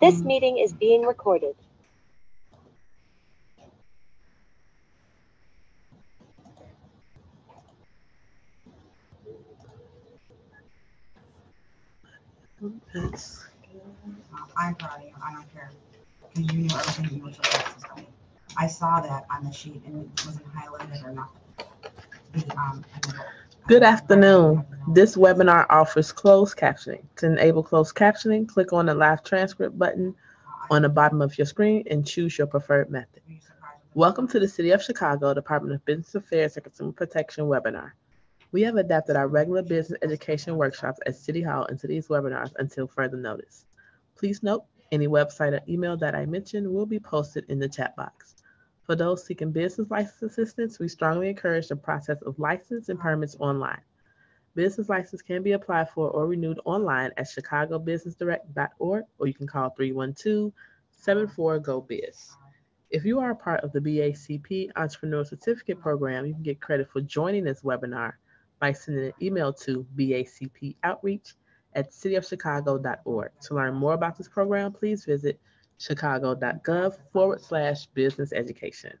This meeting is being recorded. It's- I'm proud of you. I don't care. Because you knew everything you were supposed to say. I saw that on the sheet and it wasn't highlighted or nothing. The, um, envelope. Good afternoon. This webinar offers closed captioning. To enable closed captioning, click on the live transcript button on the bottom of your screen and choose your preferred method. Welcome to the City of Chicago Department of Business Affairs and Consumer Protection webinar. We have adapted our regular business education workshops at City Hall into these webinars until further notice. Please note, any website or email that I mentioned will be posted in the chat box. For those seeking business license assistance, we strongly encourage the process of license and permits online. Business license can be applied for or renewed online at chicagobusinessdirect.org or you can call 312-74-GO-BIZ. If you are a part of the BACP Entrepreneur Certificate Program, you can get credit for joining this webinar by sending an email to bacpoutreach at cityofchicago.org. To learn more about this program, please visit chicago.gov forward slash business education.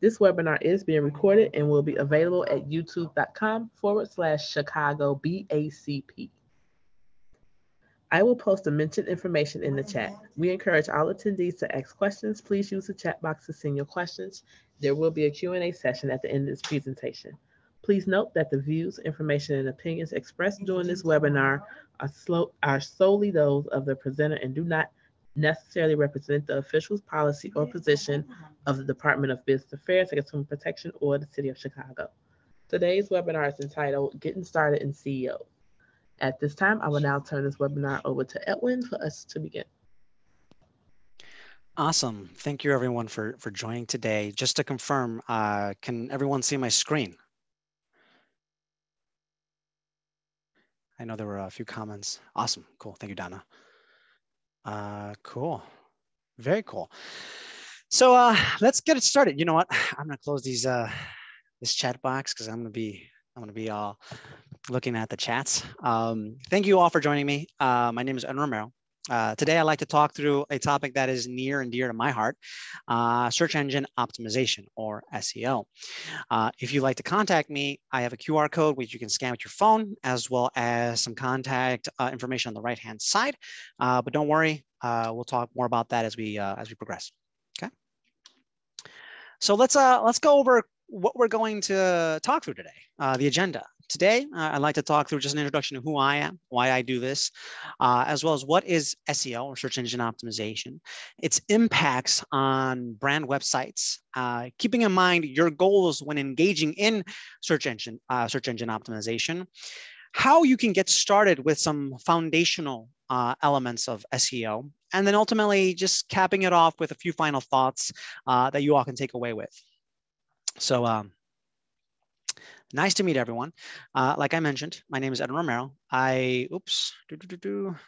This webinar is being recorded and will be available at youtube.com forward slash Chicago BACP. I will post the mentioned information in the chat. We encourage all attendees to ask questions. Please use the chat box to send your questions. There will be a Q&A session at the end of this presentation. Please note that the views, information, and opinions expressed during this webinar are, slow, are solely those of the presenter and do not necessarily represent the official's policy or position of the Department of Business Affairs and Consumer Protection or the City of Chicago. Today's webinar is entitled Getting Started in SEO. At this time, I will now turn this webinar over to Edwin for us to begin. Awesome. Thank you everyone for, for joining today. Just to confirm, uh, can everyone see my screen? I know there were a few comments. Awesome. Cool. Thank you, Donna. Uh, cool. Very cool. So uh, let's get it started. You know what? I'm gonna close these uh, this chat box because I'm gonna be I'm gonna be all looking at the chats. Um, thank you all for joining me. Uh, my name is Ed Romero. Uh, today, I'd like to talk through a topic that is near and dear to my heart, uh, search engine optimization or SEO. Uh, if you'd like to contact me, I have a QR code which you can scan with your phone, as well as some contact uh, information on the right-hand side. Uh, but don't worry, uh, we'll talk more about that as we as we progress. Okay. So let's let's go over what we're going to talk through today, the agenda. Today, uh, I'd like to talk through just an introduction to who I am, why I do this, uh, as well as what is SEO or search engine optimization, its impacts on brand websites, uh, keeping in mind your goals when engaging in search engine uh, search engine optimization, how you can get started with some foundational uh, elements of SEO, and then ultimately just capping it off with a few final thoughts uh, that you all can take away with. So. Um, Nice to meet everyone. Uh, like I mentioned, my name is Ed Romero. I, oops, doo -doo -doo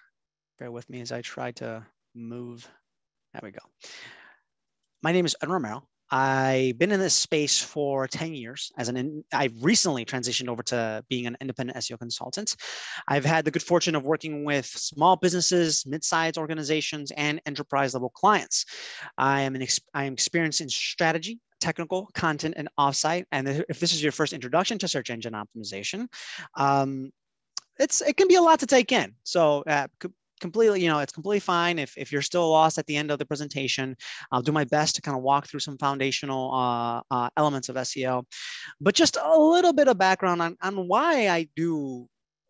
bear with me as I try to move. There we go. My name is Ed Romero. I've been in this space for 10 years as an, in, I've recently transitioned over to being an independent SEO consultant. I've had the good fortune of working with small businesses, mid-sized organizations, and enterprise level clients. I am an, I am experienced in strategy, technical content and offsite. And if this is your first introduction to search engine optimization, um, it's it can be a lot to take in. So uh, completely, you know, it's completely fine if, if you're still lost at the end of the presentation. I'll do my best to kind of walk through some foundational uh, uh, elements of SEO, but just a little bit of background on, on why I do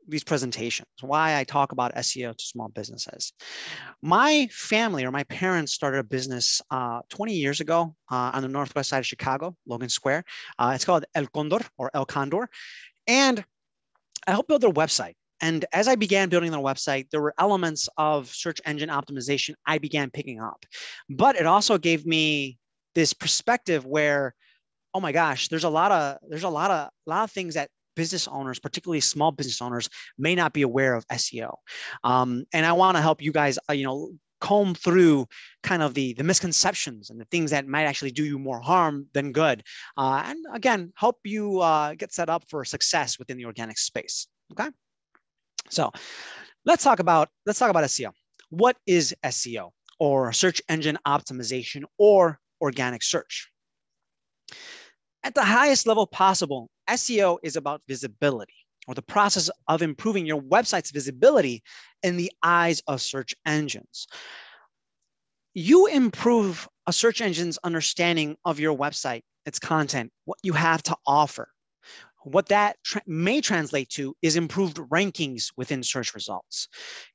these presentations, why I talk about SEO to small businesses. My family or my parents started a business uh, 20 years ago uh, on the northwest side of Chicago, Logan Square. Uh, it's called El Condor or El Condor. And I helped build their website. And as I began building their website, there were elements of search engine optimization I began picking up. But it also gave me this perspective where, oh my gosh, there's a lot of there's a lot of a lot of things that business owners, particularly small business owners, may not be aware of SEO. Um, and I want to help you guys, uh, you know, comb through kind of the the misconceptions and the things that might actually do you more harm than good, uh, and again, help you uh, get set up for success within the organic space. Okay. So let's talk about let's talk about SEO. What is SEO or search engine optimization or organic search? At the highest level possible, SEO is about visibility or the process of improving your website's visibility in the eyes of search engines. You improve a search engine's understanding of your website, its content, what you have to offer. What that may translate to is improved rankings within search results.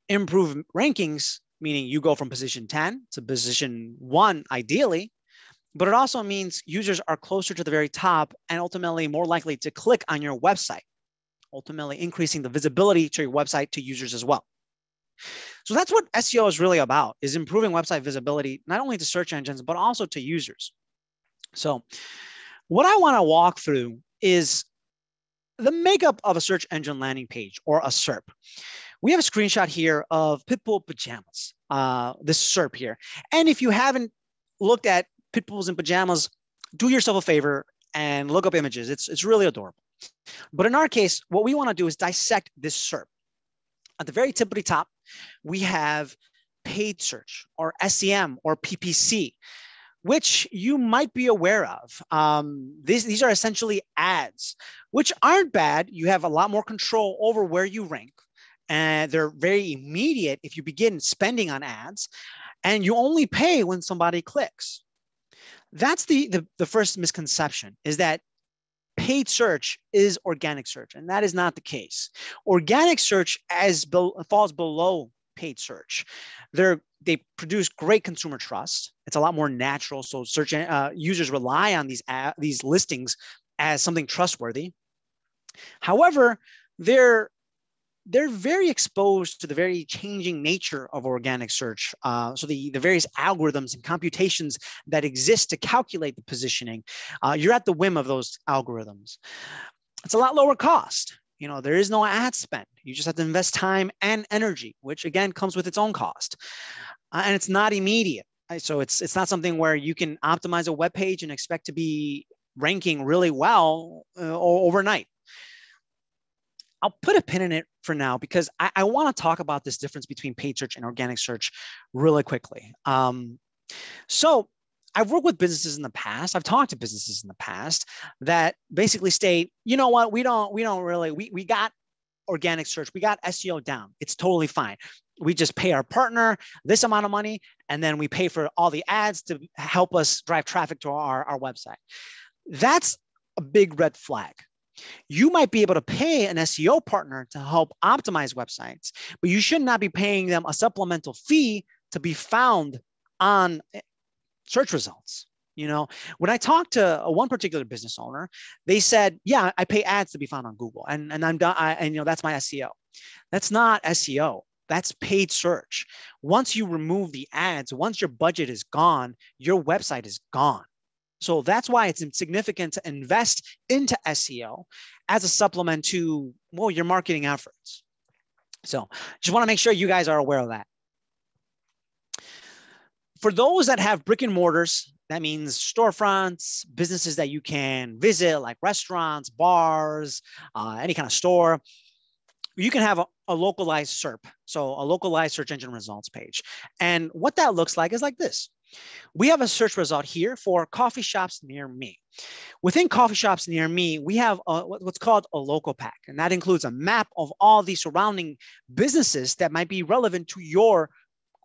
Improved rankings, meaning you go from position 10 to position one, ideally, but it also means users are closer to the very top and ultimately more likely to click on your website, ultimately increasing the visibility to your website to users as well. So that's what SEO is really about, is improving website visibility, not only to search engines, but also to users. So what I wanna walk through is the makeup of a search engine landing page or a SERP. We have a screenshot here of Pitbull pajamas, uh, this SERP here. And if you haven't looked at Pitbulls in pajamas, do yourself a favor and look up images. It's, it's really adorable. But in our case, what we wanna do is dissect this SERP. At the very tippity top, we have paid search or SEM or PPC which you might be aware of. Um, these, these are essentially ads, which aren't bad. You have a lot more control over where you rank. And they're very immediate if you begin spending on ads. And you only pay when somebody clicks. That's the, the, the first misconception is that paid search is organic search. And that is not the case. Organic search as be, falls below paid search. They're they produce great consumer trust. It's a lot more natural, so search uh, users rely on these uh, these listings as something trustworthy. However, they're they're very exposed to the very changing nature of organic search. Uh, so the, the various algorithms and computations that exist to calculate the positioning, uh, you're at the whim of those algorithms. It's a lot lower cost. You know, there is no ad spend. You just have to invest time and energy, which again comes with its own cost. Uh, and it's not immediate. So it's it's not something where you can optimize a web page and expect to be ranking really well uh, overnight. I'll put a pin in it for now because I, I want to talk about this difference between paid search and organic search really quickly. Um, so I've worked with businesses in the past. I've talked to businesses in the past that basically state, you know what, we don't, we don't really, we, we got organic search, we got SEO down. It's totally fine. We just pay our partner this amount of money, and then we pay for all the ads to help us drive traffic to our, our website. That's a big red flag. You might be able to pay an SEO partner to help optimize websites, but you should not be paying them a supplemental fee to be found on search results. You know, when I talked to a, one particular business owner, they said, "Yeah, I pay ads to be found on Google, and and I'm done. I, and you know, that's my SEO. That's not SEO. That's paid search. Once you remove the ads, once your budget is gone, your website is gone. So that's why it's significant to invest into SEO as a supplement to well your marketing efforts. So just want to make sure you guys are aware of that for those that have brick and mortars, that means storefronts, businesses that you can visit, like restaurants, bars, uh, any kind of store. You can have a, a, localized SERP, so a localized search engine results page. And what that looks like is like this. We have a search result here for coffee shops near me. Within coffee shops near me, we have a, what's called a local pack, and that includes a map of all the surrounding businesses that might be relevant to your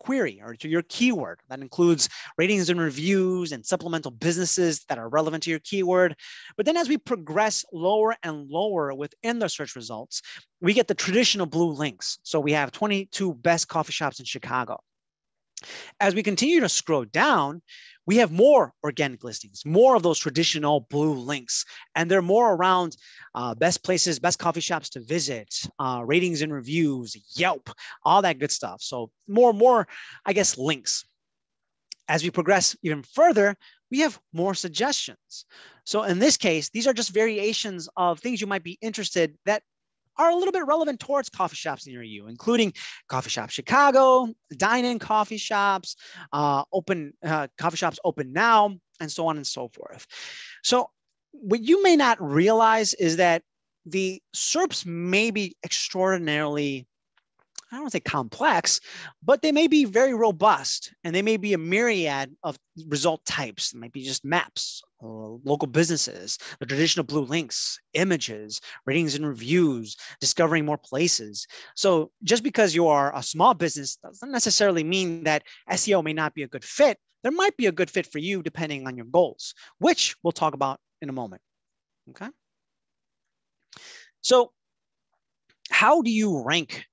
query or to your keyword. That includes ratings and reviews and supplemental businesses that are relevant to your keyword. But then as we progress lower and lower within the search results, we get the traditional blue links. So we have 22 best coffee shops in Chicago. As we continue to scroll down, we have more organic listings, more of those traditional blue links, and they're more around uh, best places, best coffee shops to visit, uh, ratings and reviews, Yelp, all that good stuff. So more, and more, I guess, links. As we progress even further, we have more suggestions. So in this case, these are just variations of things you might be interested that are a little bit relevant towards coffee shops near you, including Coffee Shop Chicago, dine-in coffee shops, uh, open uh, coffee shops open now, and so on and so forth. So what you may not realize is that the SERPs may be extraordinarily I don't want to say complex, but they may be very robust and they may be a myriad of result types. It might be just maps, local businesses, the traditional blue links, images, ratings and reviews, discovering more places. So just because you are a small business doesn't necessarily mean that SEO may not be a good fit. There might be a good fit for you depending on your goals, which we'll talk about in a moment. Okay. So how do you rank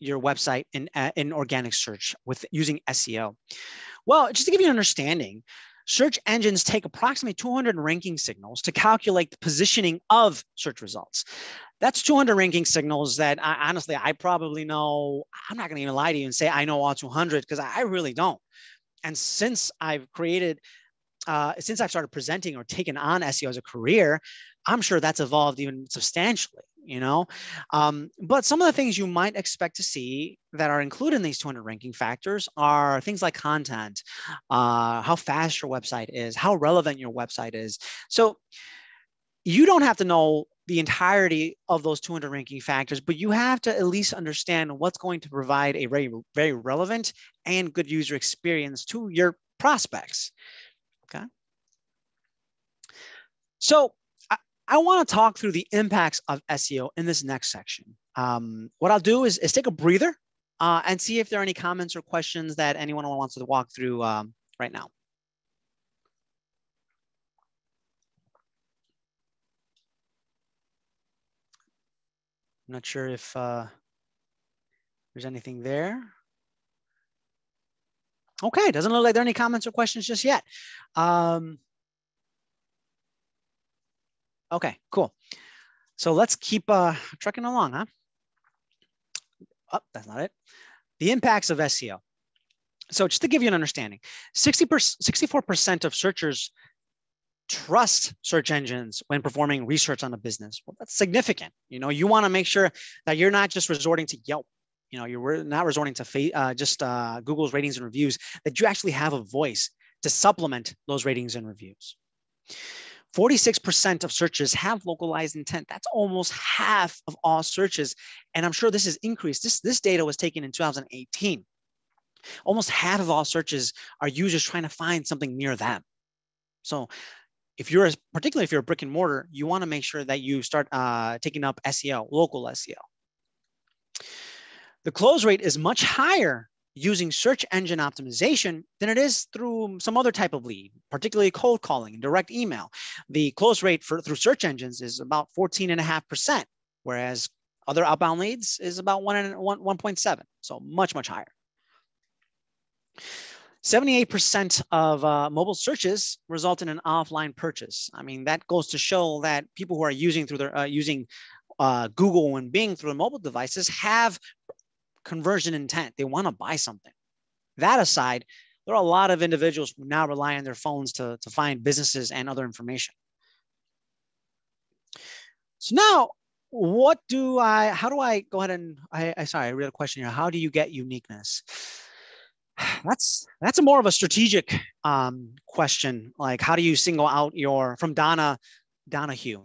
your website in, uh, in organic search with using SEO? Well, just to give you an understanding, search engines take approximately 200 ranking signals to calculate the positioning of search results. That's 200 ranking signals that I, honestly, I probably know, I'm not gonna even lie to you and say I know all 200 because I really don't. And since I've created, uh, since I've started presenting or taken on SEO as a career, I'm sure that's evolved even substantially you know? Um, but some of the things you might expect to see that are included in these 200 ranking factors are things like content uh, how fast your website is how relevant your website is. So you don't have to know the entirety of those 200 ranking factors but you have to at least understand what's going to provide a very very relevant and good user experience to your prospects okay? So I want to talk through the impacts of SEO in this next section. Um, what I'll do is, is take a breather uh, and see if there are any comments or questions that anyone wants to walk through um, right now. I'm not sure if uh, there's anything there. Okay, doesn't look like there are any comments or questions just yet. Um, Okay, cool. So let's keep uh, trucking along, huh? Oh, that's not it. The impacts of SEO. So just to give you an understanding, 60 64% of searchers trust search engines when performing research on a business. Well, that's significant. You know, you want to make sure that you're not just resorting to Yelp. You know, you're not resorting to uh, just uh, Google's ratings and reviews. That you actually have a voice to supplement those ratings and reviews. 46% of searches have localized intent. That's almost half of all searches. And I'm sure this has increased. This, this data was taken in 2018. Almost half of all searches are users trying to find something near them. So if you're, a, particularly if you're a brick and mortar, you wanna make sure that you start uh, taking up SEO, local SEO. The close rate is much higher using search engine optimization than it is through some other type of lead, particularly cold calling and direct email. The close rate for through search engines is about 14.5%, whereas other outbound leads is about 1, 1.7, so much, much higher. 78% of uh, mobile searches result in an offline purchase. I mean, that goes to show that people who are using through their uh, using uh, Google and Bing through their mobile devices have conversion intent. They want to buy something. That aside, there are a lot of individuals who now rely on their phones to, to find businesses and other information. So now, what do I, how do I go ahead and, I, I sorry, I read a question here. How do you get uniqueness? That's, that's a more of a strategic um, question. Like how do you single out your, from Donna Donahue.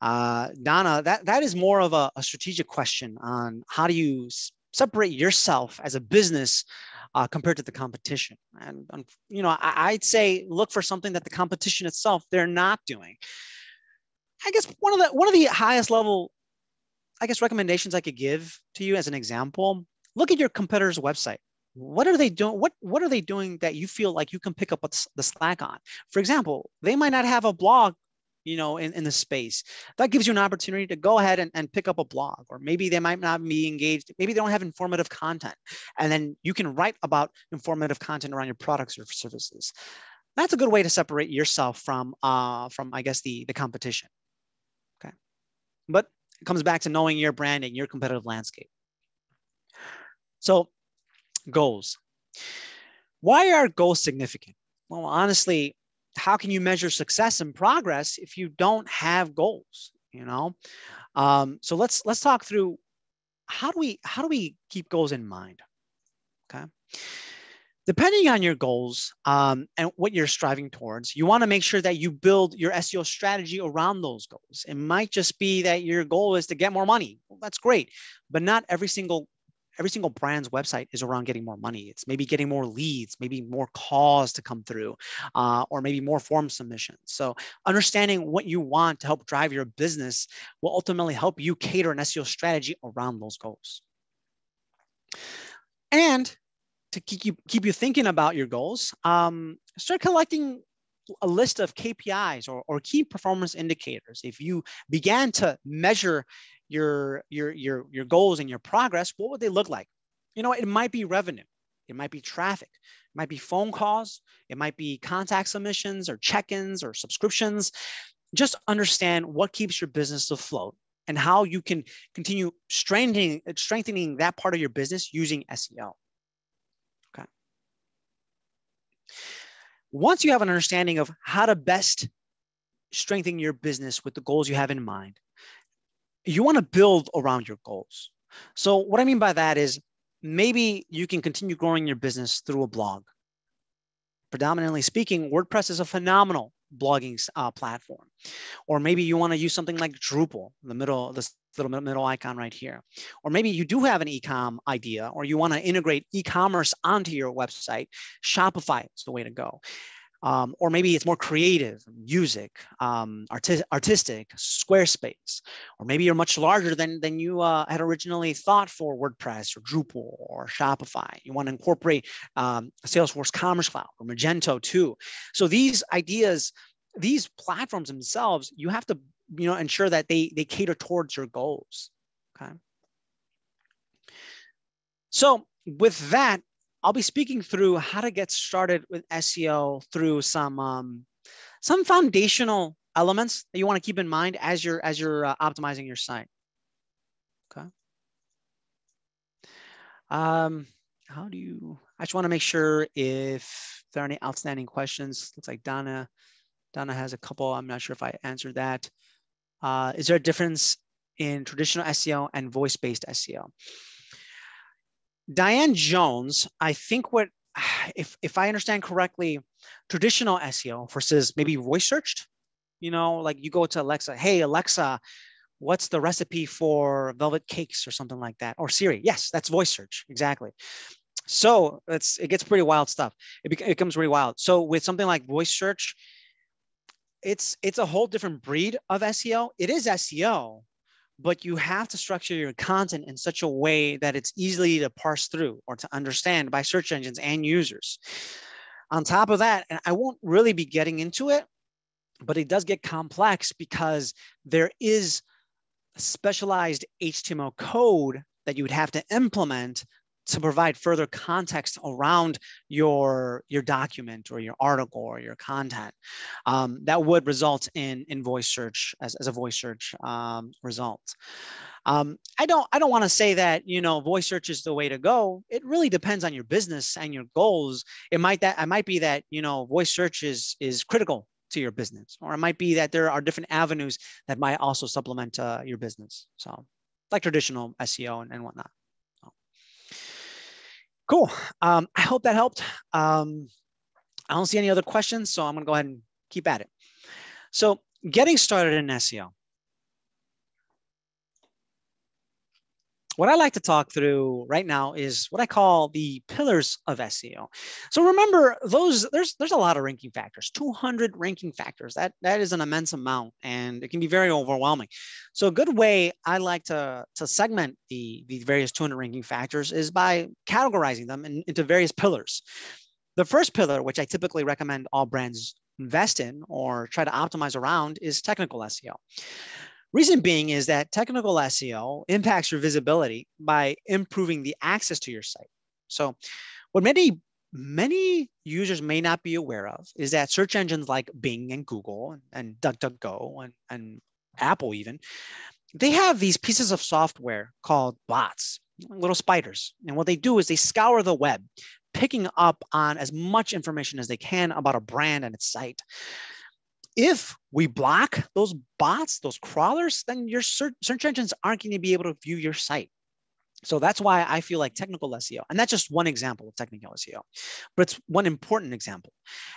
Uh, Donna, that, that is more of a, a strategic question on how do you separate yourself as a business uh, compared to the competition. And, um, you know, I, would say look for something that the competition itself they're not doing. I guess one of the one of the highest level, I guess recommendations I could give to you as an example, look at your competitor's website. What are they doing? What what are they doing that you feel like you can pick up the slack on? For example, they might not have a blog you know, in, in the space. That gives you an opportunity to go ahead and, and pick up a blog, or maybe they might not be engaged. Maybe they don't have informative content. And then you can write about informative content around your products or services. That's a good way to separate yourself from, uh, from I guess, the, the competition. Okay. But it comes back to knowing your branding, your competitive landscape. So goals. Why are goals significant? Well, honestly, how can you measure success and progress if you don't have goals you know? Um, so let's let's talk through how do we how do we keep goals in mind okay? Depending on your goals um, and what you're striving towards you want to make sure that you build your seo strategy around those goals. It might just be that your goal is to get more money. Well, that's great but not every single every single brand's website is around getting more money. It's maybe getting more leads, maybe more calls to come through, uh, or maybe more form submissions. So understanding what you want to help drive your business will ultimately help you cater an SEO strategy around those goals. And to keep you keep you thinking about your goals, um, start collecting a list of KPIs or, or key performance indicators. If you began to measure your your your your goals and your progress, what would they look like? You know, it might be revenue, it might be traffic, it might be phone calls, it might be contact submissions or check-ins or subscriptions. Just understand what keeps your business afloat and how you can continue strengthening strengthening that part of your business using SEO. Once you have an understanding of how to best strengthen your business with the goals you have in mind, you want to build around your goals. So, what I mean by that is maybe you can continue growing your business through a blog. Predominantly speaking, WordPress is a phenomenal blogging uh, platform. Or maybe you want to use something like Drupal, in the middle, this little middle icon right here. Or maybe you do have an ecom idea, or you want to integrate e-commerce onto your website. Shopify is the way to go. Um, or maybe it's more creative, music, um, arti- artistic, Squarespace, or maybe you're much larger than, than you uh, had originally thought for WordPress or Drupal or Shopify. You want to incorporate um, Salesforce Commerce Cloud or Magento too. So these ideas, these platforms themselves, you have to you know ensure that they they cater towards your goals. Okay. So with that, I'll be speaking through how to get started with SEO through some um, some foundational elements that you want to keep in mind as you're as you're uh, optimizing your site. Okay. Um, how do you? I just want to make sure if there are any outstanding questions. Looks like Donna Donna has a couple. I'm not sure if I answered that. Uh, is there a difference in traditional SEO and voice-based SEO? Diane Jones, I think what, if, if I understand correctly, traditional SEO versus maybe voice searched, you know, like you go to Alexa, hey, Alexa, what's the recipe for velvet cakes or something like that? Or Siri, yes, that's voice search, exactly. So it's, it gets pretty wild stuff. It, it becomes really wild. So with something like voice search, it's, it's a whole different breed of SEO. It is SEO, but you have to structure your content in such a way that it's easily to parse through or to understand by search engines and users. On top of that, and I won't really be getting into it, but it does get complex because there is specialized HTML code that you would have to implement to provide further context around your your document or your article or your content um, that would result in in voice search as, as a voice search um, result. Um, i don't i don't want to say that you know voice search is the way to go. It really depends on your business and your goals. It might that it might be that you know voice search is is critical to your business or it might be that there are different avenues that might also supplement uh, your business. So like traditional seo and, and whatnot Cool. Um, I hope that helped. Um, I don't see any other questions, so I'm going to go ahead and keep at it. So getting started in SEO. What I like to talk through right now is what I call the pillars of SEO. So remember those there's there's a lot of ranking factors, 200 ranking factors. That that is an immense amount and it can be very overwhelming. So a good way I like to to segment the the various 200 ranking factors is by categorizing them in, into various pillars. The first pillar, which I typically recommend all brands invest in or try to optimize around is technical SEO. Reason being is that technical SEO impacts your visibility by improving the access to your site. So, what many many users may not be aware of is that search engines like Bing and Google and, DuckDuckGo and, and Apple even, they have these pieces of software called bots, little spiders. And what they do is they scour the web, picking up on as much information as they can about a brand and its site if we block those bots, those crawlers, then your search, engines aren't going to be able to view your site. So that's why I feel like technical SEO, and that's just one example of technical SEO, but it's one important example.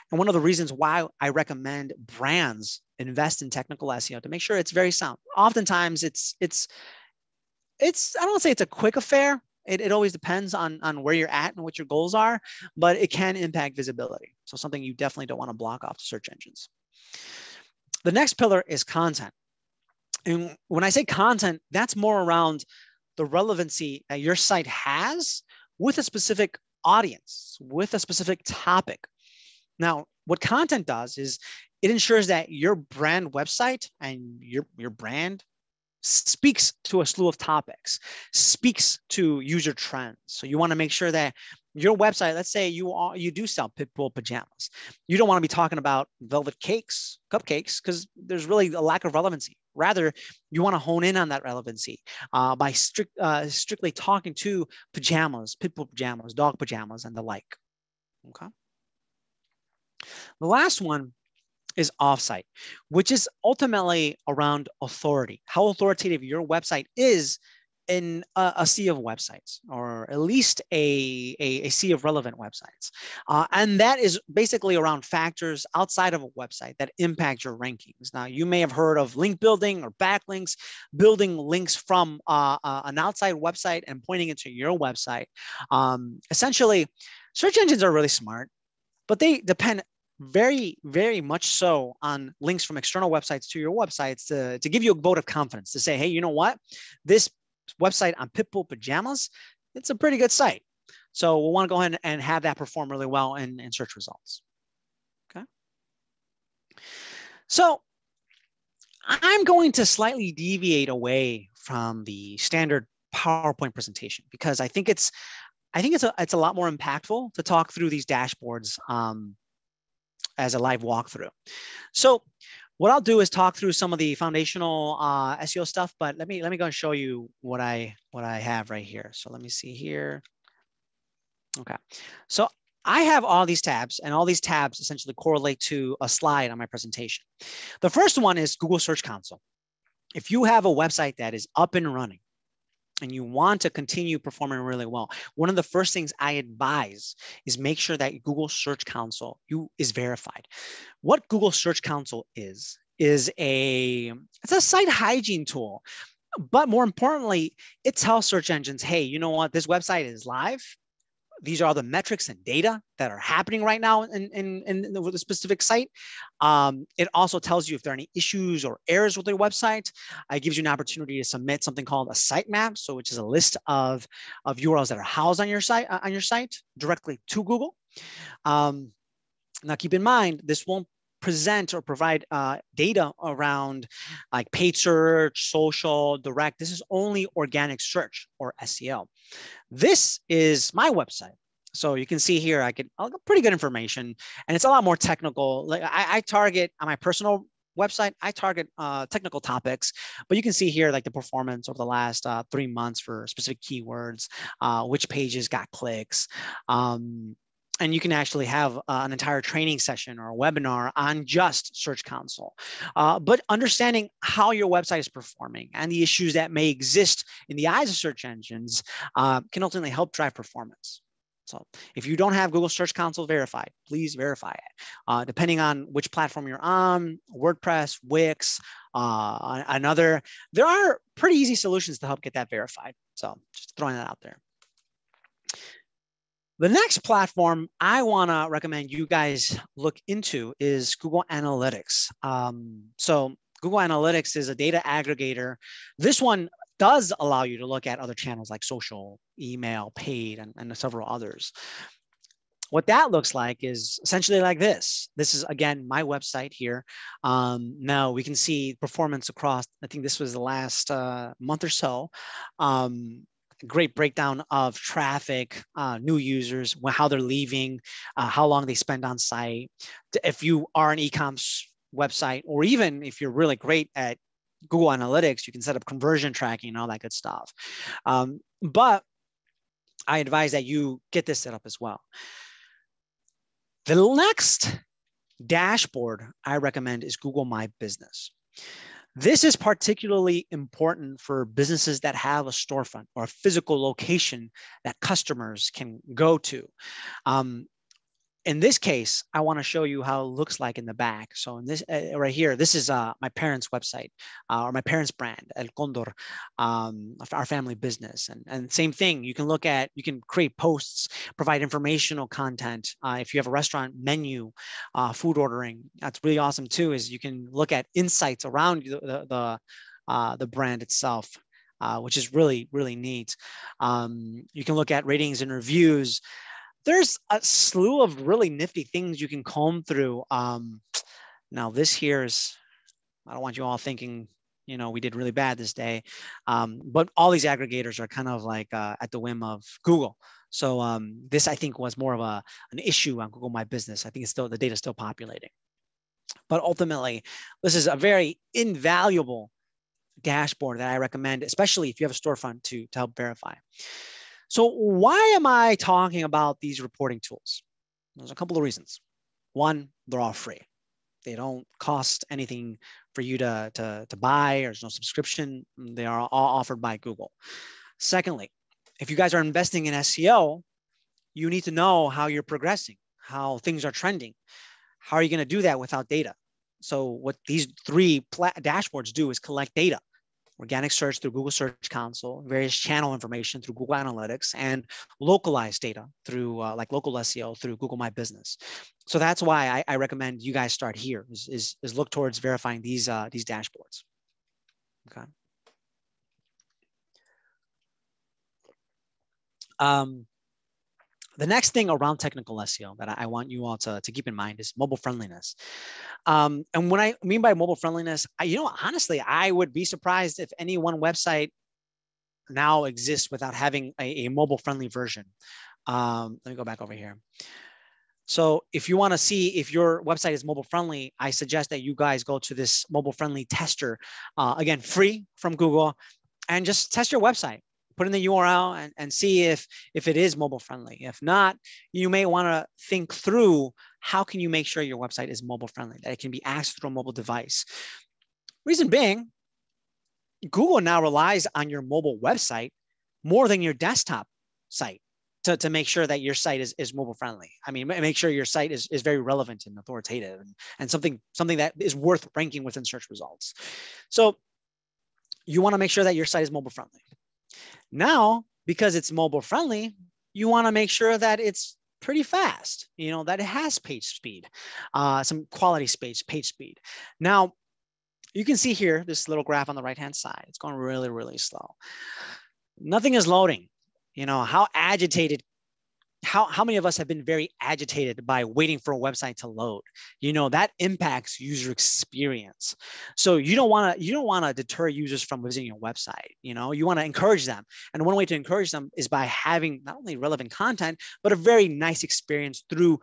And one of the reasons why I recommend brands invest in technical SEO to make sure it's very sound. Oftentimes it's, it's, it's, I don't want to say it's a quick affair. It, it always depends on, on where you're at and what your goals are, but it can impact visibility. So something you definitely don't want to block off to search engines. The next pillar is content. And when I say content, that's more around the relevancy that your site has with a specific audience, with a specific topic. Now, what content does is it ensures that your brand website and your, your brand speaks to a slew of topics, speaks to user trends. So you want to make sure that your website, let's say you are you do sell pitbull pajamas. You don't want to be talking about velvet cakes, cupcakes, because there's really a lack of relevancy. Rather, you want to hone in on that relevancy uh, by strict, uh, strictly talking to pajamas, pitbull pajamas, dog pajamas, and the like. Okay. The last one is offsite, which is ultimately around authority, how authoritative your website is in a, a, sea of websites, or at least a, a, a sea of relevant websites. Uh, and that is basically around factors outside of a website that impact your rankings. Now, you may have heard of link building or backlinks, building links from uh, uh, an outside website and pointing it to your website. Um, essentially, search engines are really smart, but they depend very, very much so on links from external websites to your websites to, to give you a vote of confidence to say, hey, you know what? This website on Pitbull Pajamas, it's a pretty good site. So we'll want to go ahead and have that perform really well in, in search results. Okay. So I'm going to slightly deviate away from the standard PowerPoint presentation because I think it's I think it's a it's a lot more impactful to talk through these dashboards um, as a live walkthrough. So what I'll do is talk through some of the foundational uh, SEO stuff, but let me let me go and show you what I what I have right here. So let me see here. Okay, so I have all these tabs and all these tabs essentially correlate to a slide on my presentation. The first one is Google Search Console. If you have a website that is up and running, and you want to continue performing really well, one of the first things I advise is make sure that Google Search Console you is verified. What Google Search Console is is a it's a site hygiene tool. But more importantly, it tells search engines, hey, you know what? This website is live these are all the metrics and data that are happening right now in, in, in the specific site. Um, it also tells you if there are any issues or errors with your website. It gives you an opportunity to submit something called a sitemap, so which is a list of, of URLs that are housed on your site uh, on your site directly to Google. Um, now, keep in mind, this won't present or provide uh, data around like paid search, social, direct. This is only organic search or SEO. This is my website. So you can see here, I get pretty good information and it's a lot more technical. Like I, I target on my personal website, I target uh, technical topics, but you can see here like the performance over the last uh, three months for specific keywords, uh, which pages got clicks, um, and you can actually have uh, an entire training session or a webinar on just Search Console. Uh, but understanding how your website is performing and the issues that may exist in the eyes of search engines uh, can ultimately help drive performance. So if you don't have Google Search Console verified, please verify it. Uh, depending on which platform you're on, WordPress, Wix, uh, another, there are pretty easy solutions to help get that verified. So just throwing that out there. The next platform I want to recommend you guys look into is Google Analytics. Um, so Google Analytics is a data aggregator. This one does allow you to look at other channels like social, email, paid, and, and several others. What that looks like is essentially like this. This is, again, my website here. Um, now we can see performance across, I think this was the last uh, month or so. Um, great breakdown of traffic, uh, new users, how they're leaving, uh, how long they spend on site. If you are an e-commerce website, or even if you're really great at Google Analytics, you can set up conversion tracking and all that good stuff. Um, but I advise that you get this set up as well. The next dashboard I recommend is Google My Business. This is particularly important for businesses that have a storefront or a physical location that customers can go to. Um, in this case, I want to show you how it looks like in the back. So in this uh, right here, this is uh, my parents' website uh, or my parents' brand, El Condor, um, our family business. And, and same thing, you can look at, you can create posts, provide informational content. Uh, if you have a restaurant menu, uh, food ordering, that's really awesome too, is you can look at insights around the, the, the, uh, the brand itself. which is really, really neat. Um, you can look at ratings and reviews there's a slew of really nifty things you can comb through. Um, now this here is, I don't want you all thinking, you know, we did really bad this day, um, but all these aggregators are kind of like uh, at the whim of Google. So um, this I think was more of a an issue on Google My Business. I think it's still the data still populating, but ultimately this is a very invaluable dashboard that I recommend, especially if you have a storefront to to help verify. So why am I talking about these reporting tools? There's a couple of reasons. One, they're all free. They don't cost anything for you to, to, to buy. There's no subscription. They are all offered by Google. Secondly, if you guys are investing in SEO, you need to know how you're progressing, how things are trending. How are you going to do that without data? So what these three dashboards do is collect data organic search through Google Search Console, various channel information through Google Analytics, and localized data through uh, like local SEO through Google My Business. So that's why I, I recommend you guys start here is, is, is look towards verifying these, uh, these dashboards. Okay. Um, the next thing around technical SEO that I want you all to, to keep in mind is mobile friendliness. Um, and when I mean by mobile friendliness, I, you know, honestly, I would be surprised if any one website now exists without having a, a mobile friendly version. Um, let me go back over here. So if you want to see if your website is mobile friendly, I suggest that you guys go to this mobile friendly tester, uh, again, free from Google, and just test your website put in the URL and, and see if, if it is mobile friendly. If not, you may want to think through how can you make sure your website is mobile friendly, that it can be accessed through a mobile device. Reason being, Google now relies on your mobile website more than your desktop site to, to make sure that your site is, is mobile friendly. I mean, make sure your site is, is very relevant and authoritative and, and something, something that is worth ranking within search results. So you want to make sure that your site is mobile friendly. Now, because it's mobile friendly, you want to make sure that it's pretty fast, you know, that it has page speed, uh, some quality space, page speed. Now, you can see here, this little graph on the right-hand side, it's going really, really slow. Nothing is loading. You know, how agitated how, how many of us have been very agitated by waiting for a website to load? You know that impacts user experience. So you don't want to you don't want to deter users from visiting your website you know? You want to encourage them. And one way to encourage them is by having not only relevant content but a very nice experience through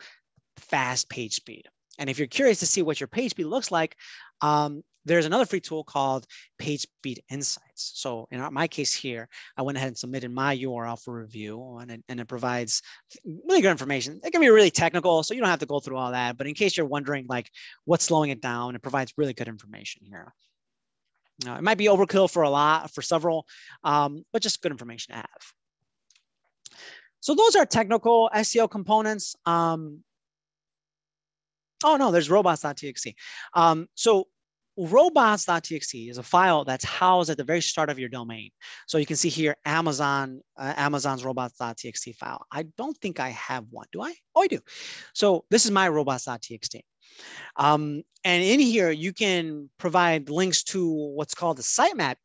fast page speed. And if you're curious to see what your page speed looks like um, there's another free tool called PageSpeed Insights. So in my case here, I went ahead and submitted my URL for review and it, and it provides really good information. It can be really technical, so you don't have to go through all that. But in case you're wondering like what's slowing it down, it provides really good information here. It might be overkill for a lot, for several, um, but just good information to have. So those are technical SEO components. Um, oh no, there's robots.txt. Um, so robots.txt is a file that's housed at the very start of your domain. So you can see here, Amazon, uh, Amazon's robots.txt file. I don't think I have one, do I? Oh, I do. So this is my robots.txt. Um, and in here, you can provide links to what's called the sitemap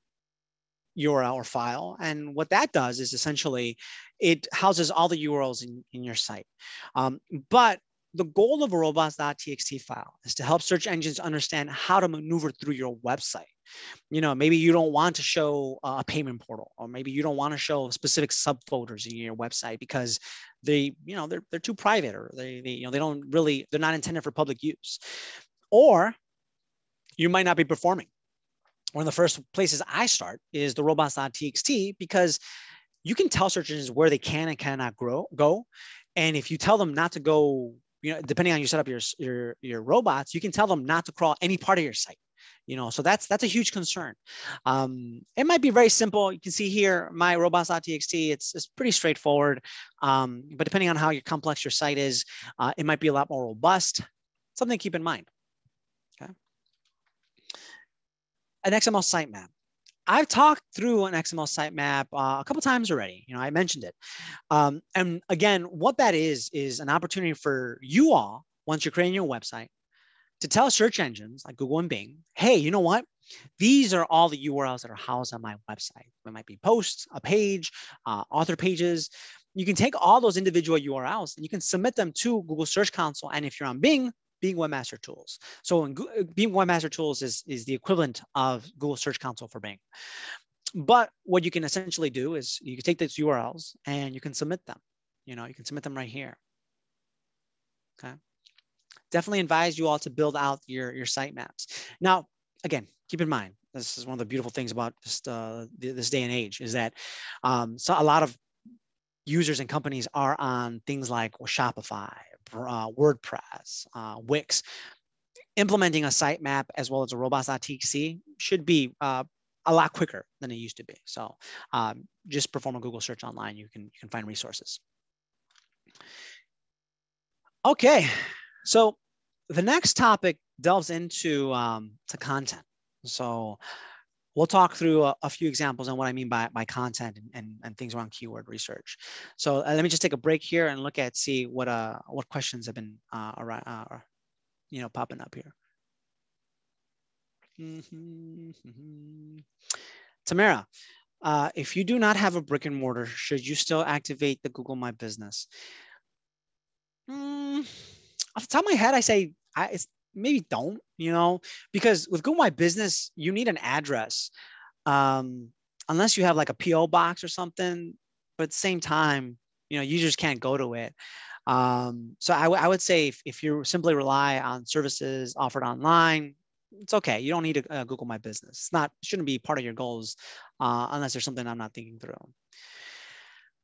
URL or file. And what that does is essentially it houses all the URLs in, in your site. Um, but the goal of a robots.txt file is to help search engines understand how to maneuver through your website. You know, maybe you don't want to show a payment portal, or maybe you don't want to show specific subfolders in your website because they, you know, they're, they're too private or they, they, you know, they don't really, they're not intended for public use. Or you might not be performing. One of the first places I start is the robots.txt because you can tell search engines where they can and cannot grow, go. And if you tell them not to go you know, depending on you set up your, your, your robots, you can tell them not to crawl any part of your site. You know, so that's that's a huge concern. Um, it might be very simple. You can see here my robots.txt. It's it's pretty straightforward, um, but depending on how your complex your site is, uh, it might be a lot more robust. Something to keep in mind. Okay. An XML sitemap. I've talked through an XML sitemap uh, a couple times already. You know, I mentioned it. Um, and again, what that is is an opportunity for you all once you're creating your website to tell search engines like Google and Bing, hey, you know what? These are all the URLs that are housed on my website. It might be posts, a page, uh, author pages. You can take all those individual URLs and you can submit them to Google Search Console. And if you're on Bing, Bing Webmaster Tools. So in uh, Bing Webmaster Tools is, is the equivalent of Google Search Console for Bing. But what you can essentially do is you can take these URLs and you can submit them. You know, you can submit them right here. Okay. Definitely advise you all to build out your, your sitemaps. Now, again, keep in mind, this is one of the beautiful things about just uh, this day and age is that um, so a lot of users and companies are on things like Shopify, uh, WordPress, uh, Wix. Implementing a sitemap as well as a robots.txt should be uh, a lot quicker than it used to be. So um, just perform a Google search online. You can, you can find resources. Okay, so the next topic delves into um, to content. So we'll talk through a, a, few examples on what I mean by, by content and, and, and things around keyword research. So uh, let me just take a break here and look at see what uh what questions have been uh, around, uh you know popping up here. Mm -hmm, Tamara, uh, if you do not have a brick and mortar, should you still activate the Google My Business? Mm, off the top of my head, I say I, it's maybe don't, you know, because with Google My Business, you need an address. Um, unless you have like a PO box or something, but at the same time, you know, users can't go to it. Um, so I, I would say if, if you simply rely on services offered online, it's okay. You don't need to uh, Google My Business. It's not, shouldn't be part of your goals uh, unless there's something I'm not thinking through.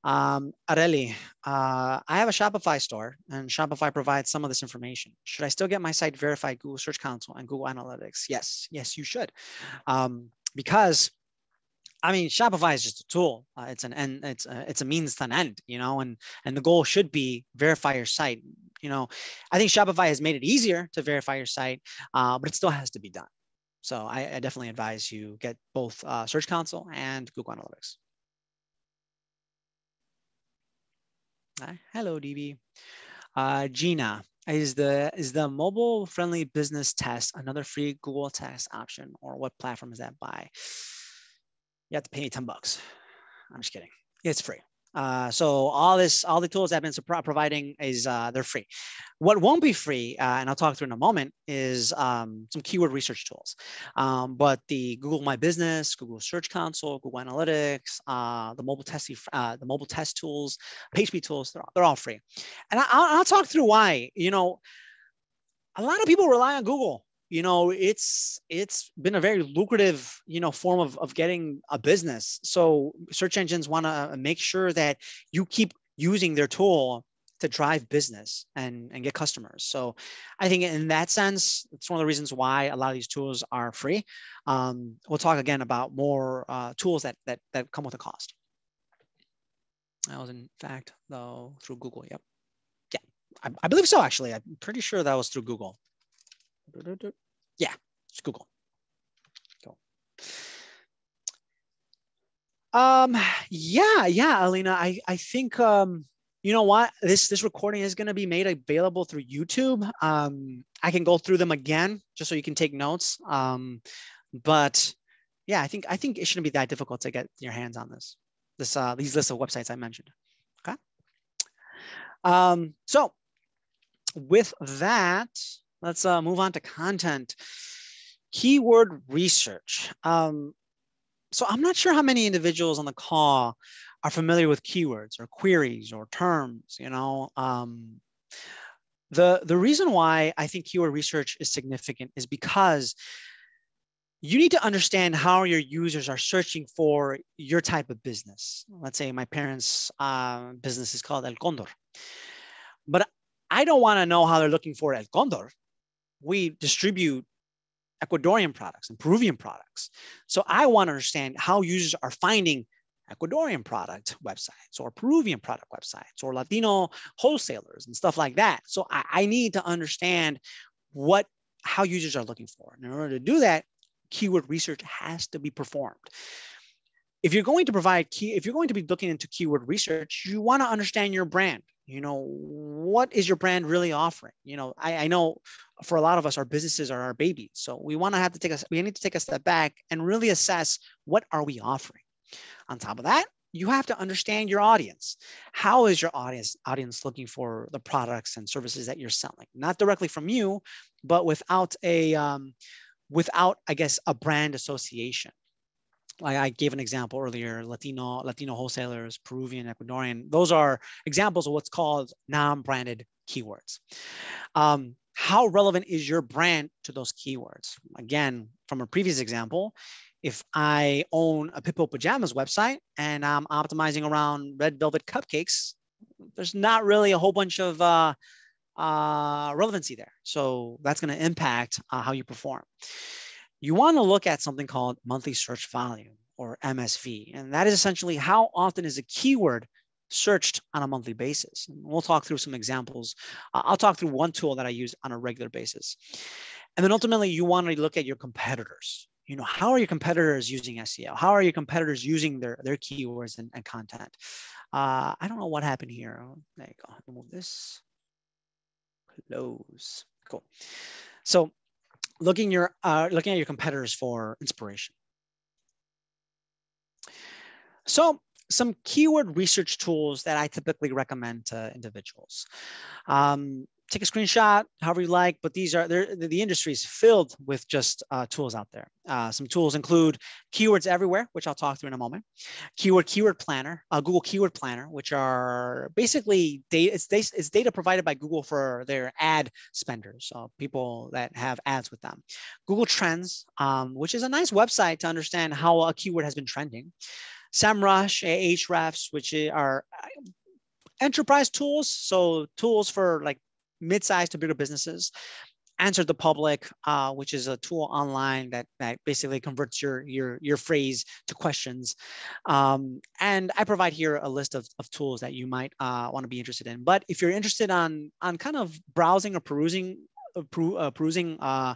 Um, Areli, uh, I have a Shopify store and Shopify provides some of this information. Should I still get my site verified Google Search Console and Google Analytics? Yes, yes, you should. Um, because I mean, Shopify is just a tool. Uh, it's an end. It's a, it's a means to an end, you know. And and the goal should be verify your site. You know, I think Shopify has made it easier to verify your site, uh, but it still has to be done. So I, I definitely advise you get both uh, Search Console and Google Analytics. Hello, DB. Uh, Gina, is the is the mobile friendly business test another free Google test option, or what platform is that by? You have to pay me ten bucks. I'm just kidding. It's free. Uh, so all this, all the tools I've been providing is uh, they're free. What won't be free, uh, and I'll talk through in a moment, is um, some keyword research tools. Um, but the Google My Business, Google Search Console, Google Analytics, uh, the mobile test, uh, the mobile test tools, PageSpeed tools, they're all, they're all free. And I, I'll, I'll talk through why. You know, a lot of people rely on Google you know it's it's been a very lucrative you know form of, of getting a business. So search engines want to make sure that you keep using their tool to drive business and and get customers. So i think in that sense it's one of the reasons why a lot of these tools are free. Um, we'll talk again about more uh, tools that, that that come with a cost. That was in fact though through google. Yep. Yeah. I, I believe so actually. I'm pretty sure that was through google yeah, it's Google. Go. Um, yeah, yeah, Alina, I, I think, um, you know what, this, this recording is going to be made available through YouTube. Um, I can go through them again just so you can take notes. Um, but yeah, I think, I think it shouldn't be that difficult to get your hands on this, this, uh, these lists of websites I mentioned. Okay. Um, so with that, Let's uh, move on to content. Keyword research. Um, so I'm not sure how many individuals on the call are familiar with keywords or queries or terms, you know. Um, the, the reason why I think keyword research is significant is because you need to understand how your users are searching for your type of business. Let's say my parents' uh, business is called El Condor. But I don't want to know how they're looking for El Condor we distribute Ecuadorian products and Peruvian products. So I want to understand how users are finding Ecuadorian product websites or Peruvian product websites or Latino wholesalers and stuff like that. So I, I need to understand what how users are looking for. And in order to do that, keyword research has to be performed. If you're going to provide key, if you're going to be looking into keyword research, you want to understand your brand. You know, what is your brand really offering? You know, I, I know for a lot of us, our businesses are our babies. So we want to have to take us, we need to take a step back and really assess what are we offering. On top of that, you have to understand your audience. How is your audience audience looking for the products and services that you're selling? Not directly from you, but without a um, without, I guess, a brand association. Like I gave an example earlier, Latino Latino wholesalers, Peruvian, Ecuadorian. Those are examples of what's called non-branded keywords. Um, how relevant is your brand to those keywords? Again, from a previous example, if I own a Pitbull Pajamas website and I'm optimizing around red velvet cupcakes, there's not really a whole bunch of uh, uh, relevancy there. So that's going to impact uh, how you perform. You want to look at something called monthly search volume or MSV, and that is essentially how often is a keyword searched on a monthly basis. And we'll talk through some examples. I'll talk through one tool that I use on a regular basis. And then ultimately, you want to look at your competitors you know, how are your competitors using SEO? How are your competitors using their, their keywords and, and content? Uh, I don't know what happened here. There you go. Move this. Close. Cool. So looking your uh, looking at your competitors for inspiration. So some keyword research tools that I typically recommend to individuals. Um, take a screenshot however you like but these are the industry is filled with just uh, tools out there. Uh, some tools include keywords everywhere which i'll talk through in a moment keyword keyword planner uh, google keyword planner which are basically data it's, it's data provided by google for their ad spenders so people that have ads with them. Google trends um, which is a nice website to understand how a keyword has been trending. Semrush ahrefs which are uh, enterprise tools so tools for like mid-sized to bigger businesses. Answer the public, uh, which is a tool online that, that basically converts your, your, your phrase to questions. Um, and I provide here a list of, of tools that you might uh, want to be interested in. But if you're interested on, on kind of browsing or perusing, uh, uh, perusing, uh, I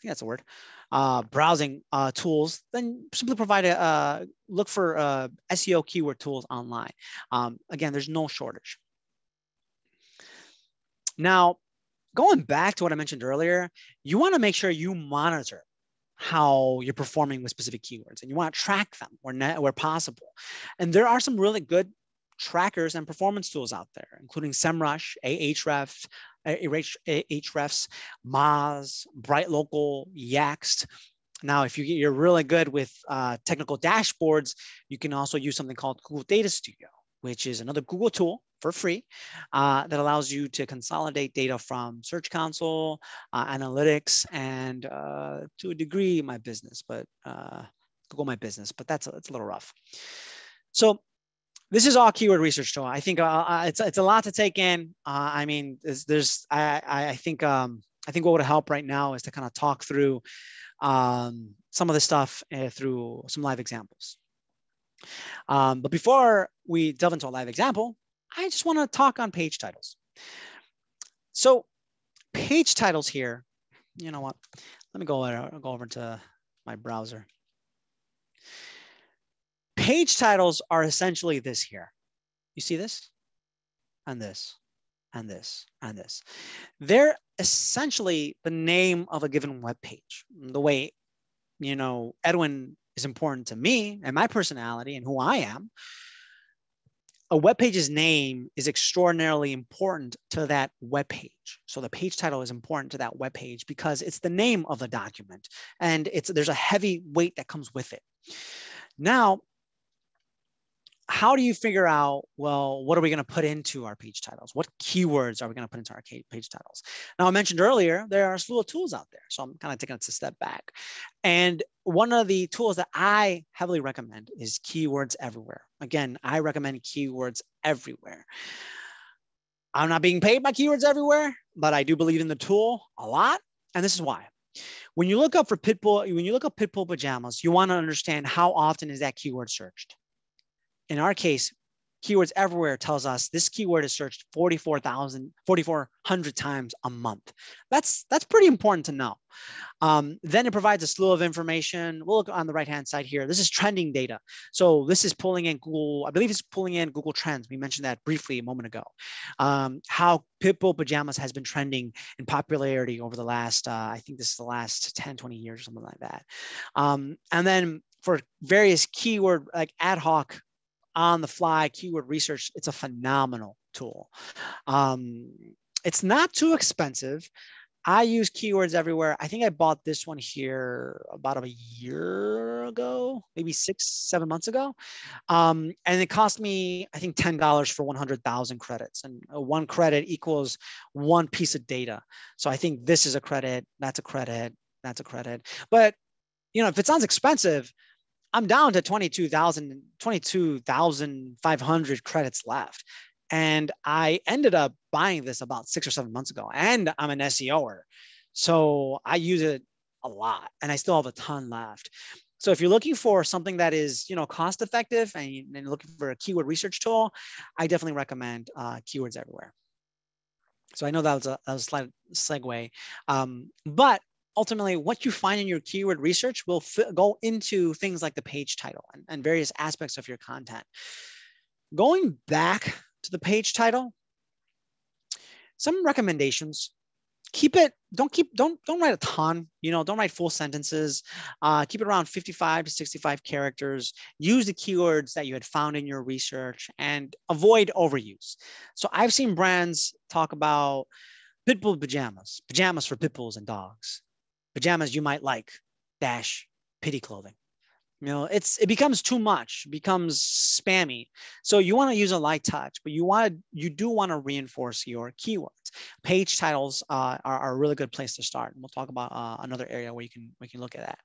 think that's a word, uh, browsing tools, then simply provide a look for SEO keyword tools online. Um, again, there's no shortage. Now, going back to what I mentioned earlier, you want to make sure you monitor how you're performing with specific keywords and you want to track them where, where possible. And there are some really good trackers and performance tools out there, including SEMrush, Ahrefs, Ahrefs, Moz, Bright Local, Yext. Now, if you, you're really good with uh, technical dashboards, you can also use something called Google Data Studio, which is another Google tool for free uh, that allows you to consolidate data from Search Console, uh, analytics, and uh, to a degree, my business, but uh, Google My Business, but that's, that's a little rough. So this is all keyword research tool. I think uh, it's, it's a lot to take in. Uh, I mean, there's, there's I, I think, um, I think what would help right now is to kind of talk through um, some of the stuff uh, through some live examples. Um, but before we delve into a live example, I just want to talk on page titles. So page titles here, you know what? Let me go, go over to my browser. Page titles are essentially this here. You see this? And this, and this, and this. They're essentially the name of a given web page. The way, you know, Edwin is important to me and my personality and who I am a web page's name is extraordinarily important to that web page. So the page title is important to that web page because it's the name of the document and it's there's a heavy weight that comes with it. Now, how do you figure out, well, what are we going to put into our page titles? What keywords are we going to put into our page titles? Now, I mentioned earlier, there are a slew of tools out there. So I'm kind of taking it a step back. And one of the tools that I heavily recommend is Keywords Everywhere. Again, I recommend Keywords Everywhere. I'm not being paid by Keywords Everywhere, but I do believe in the tool a lot. And this is why. When you look up for pitbull, when you look up pitbull pajamas, you want to understand how often is that keyword searched. In our case, keywords everywhere tells us this keyword is searched 44,000, 4,400 times a month. That's, that's pretty important to know. Um, then it provides a slew of information. We'll look on the right-hand side here. This is trending data. So this is pulling in Google, I believe it's pulling in Google Trends. We mentioned that briefly a moment ago. Um, how Pitbull Pajamas has been trending in popularity over the last, uh, I think this is the last 10, 20 years, or something like that. Um, and then for various keyword, like ad hoc on the fly keyword research, it's a phenomenal tool. Um, it's not too expensive. I use keywords everywhere. I think I bought this one here about a year ago, maybe six, seven months ago. Um, and it cost me, I think, $10 for 100,000 credits. And one credit equals one piece of data. So I think this is a credit, that's a credit, that's a credit. But, you know, if it sounds expensive, I'm down to 22,000, 22,500 credits left. And I ended up buying this about six or seven months ago. And I'm an SEOer. So I use it a lot and I still have a ton left. So if you're looking for something that is, you know, cost effective and, you're looking for a keyword research tool, I definitely recommend uh, Keywords Everywhere. So I know that was a, that was a slight segue, um, but ultimately what you find in your keyword research will go into things like the page title and, and various aspects of your content. Going back to the page title, some recommendations. Keep it don't keep don't don't write a ton you know don't write full sentences. Uh, keep it around 55 to 65 characters. Use the keywords that you had found in your research and avoid overuse. So i've seen brands talk about pitbull pajamas pajamas for pitbulls and dogs pajamas you might like dash pity clothing. You know it's it becomes too much becomes spammy. So you want to use a light touch but you want to you do want to reinforce your keywords. Page titles uh, are, are, a really good place to start and we'll talk about uh, another area where you can we can look at that.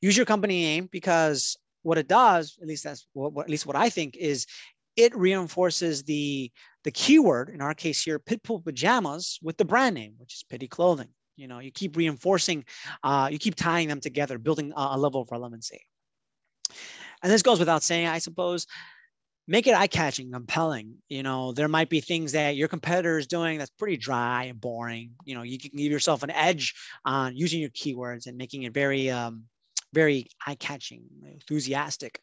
Use your company name because what it does at least that's what, what at least what i think is it reinforces the the keyword in our case here pitbull pajamas with the brand name which is pity clothing you know you keep reinforcing uh, you keep tying them together building a, a level of relevancy and this goes without saying i suppose make it eye-catching compelling. You know there might be things that your competitor is doing that's pretty dry and boring. You know you can give yourself an edge on using your keywords and making it very um, very eye-catching enthusiastic.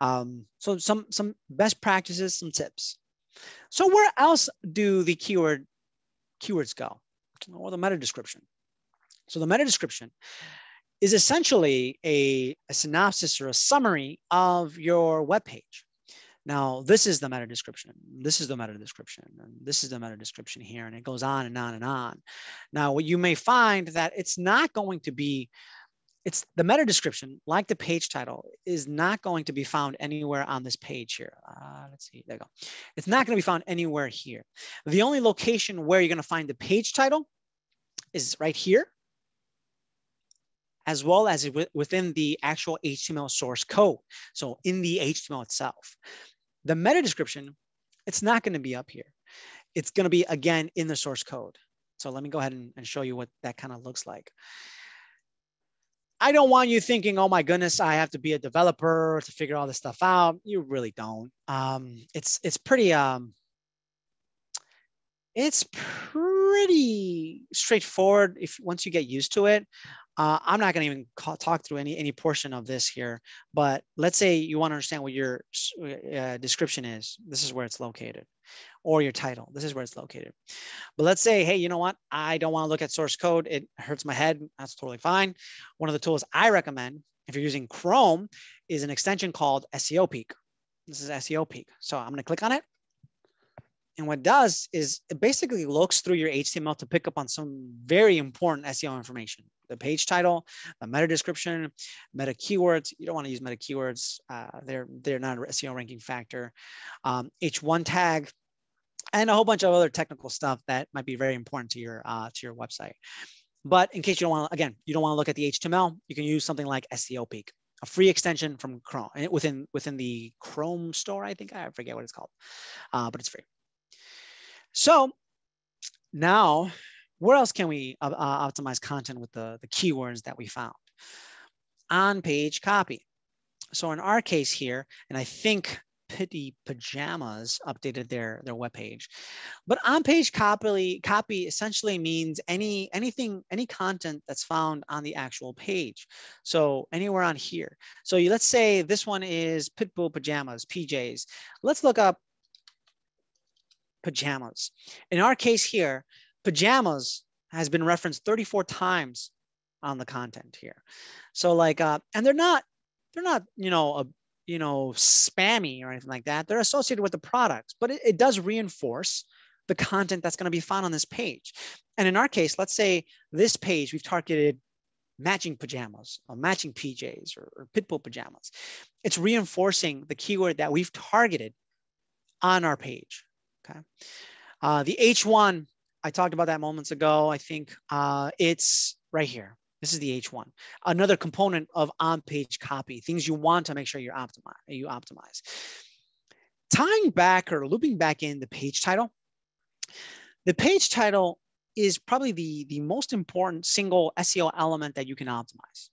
Um, so some some best practices some tips. So where else do the keyword keywords go or the meta description. So the meta description is essentially a, a synopsis or a summary of your web page. Now, this is the meta description. This is the meta description. And this is the meta description here. And it goes on and on and on. Now, what you may find that it's not going to be, it's the meta description, like the page title, is not going to be found anywhere on this page here. Uh, let's see, there you go. It's not going to be found anywhere here. The only location where you're going to find the page title is right here, as well as within the actual HTML source code. So in the HTML itself. The meta description, it's not going to be up here. It's going to be, again, in the source code. So let me go ahead and, and show you what that kind of looks like. I don't want you thinking, oh my goodness, I have to be a developer to figure all this stuff out. You really don't. Um, it's it's pretty um, it's pretty straightforward if once you get used to it. Uh, I'm not going to even call, talk through any any portion of this here, but let's say you want to understand what your uh, description is. This is where it's located, or your title. This is where it's located. But let's say, hey, you know what? I don't want to look at source code. It hurts my head. That's totally fine. One of the tools I recommend if you're using Chrome is an extension called SEO Peek. This is SEO Peek. So I'm going to click on it. And what it does is it basically looks through your HTML to pick up on some very important SEO information. The page title, the meta description, meta keywords. You don't want to use meta keywords. Uh, they're, they're not an SEO ranking factor. Um, H1 tag, and a whole bunch of other technical stuff that might be very important to your, uh, to your website. But in case you don't want to, again, you don't want to look at the HTML, you can use something like SEO Peek, a free extension from Chrome within within the Chrome store. I think I forget what it's called, uh, but it's free. So now where else can we uh, uh, optimize content with the, the keywords that we found? On page copy. So in our case here, and I think Pitty Pajamas updated their their webpage. But on-page copy copy essentially means any anything any content that's found on the actual page. So anywhere on here. So you, let's say this one is Pitbull Pajamas, PJs. Let's look up pajamas. In our case here, pajamas has been referenced 34 times on the content here. So like, uh, and they're not, they're not, you know, a you know, spammy or anything like that. They're associated with the products, but it, it does reinforce the content that's going to be found on this page. And in our case, let's say this page, we've targeted matching pajamas or matching PJs or, or pitbull pajamas. It's reinforcing the keyword that we've targeted on our page. Okay. Uh, the H1, I talked about that moments ago. I think uh, it's right here. This is the H1. Another component of on-page copy, things you want to make sure you're optimize, you optimize. Tying back or looping back in the page title, the page title is probably the, the most important single SEO element that you can optimize.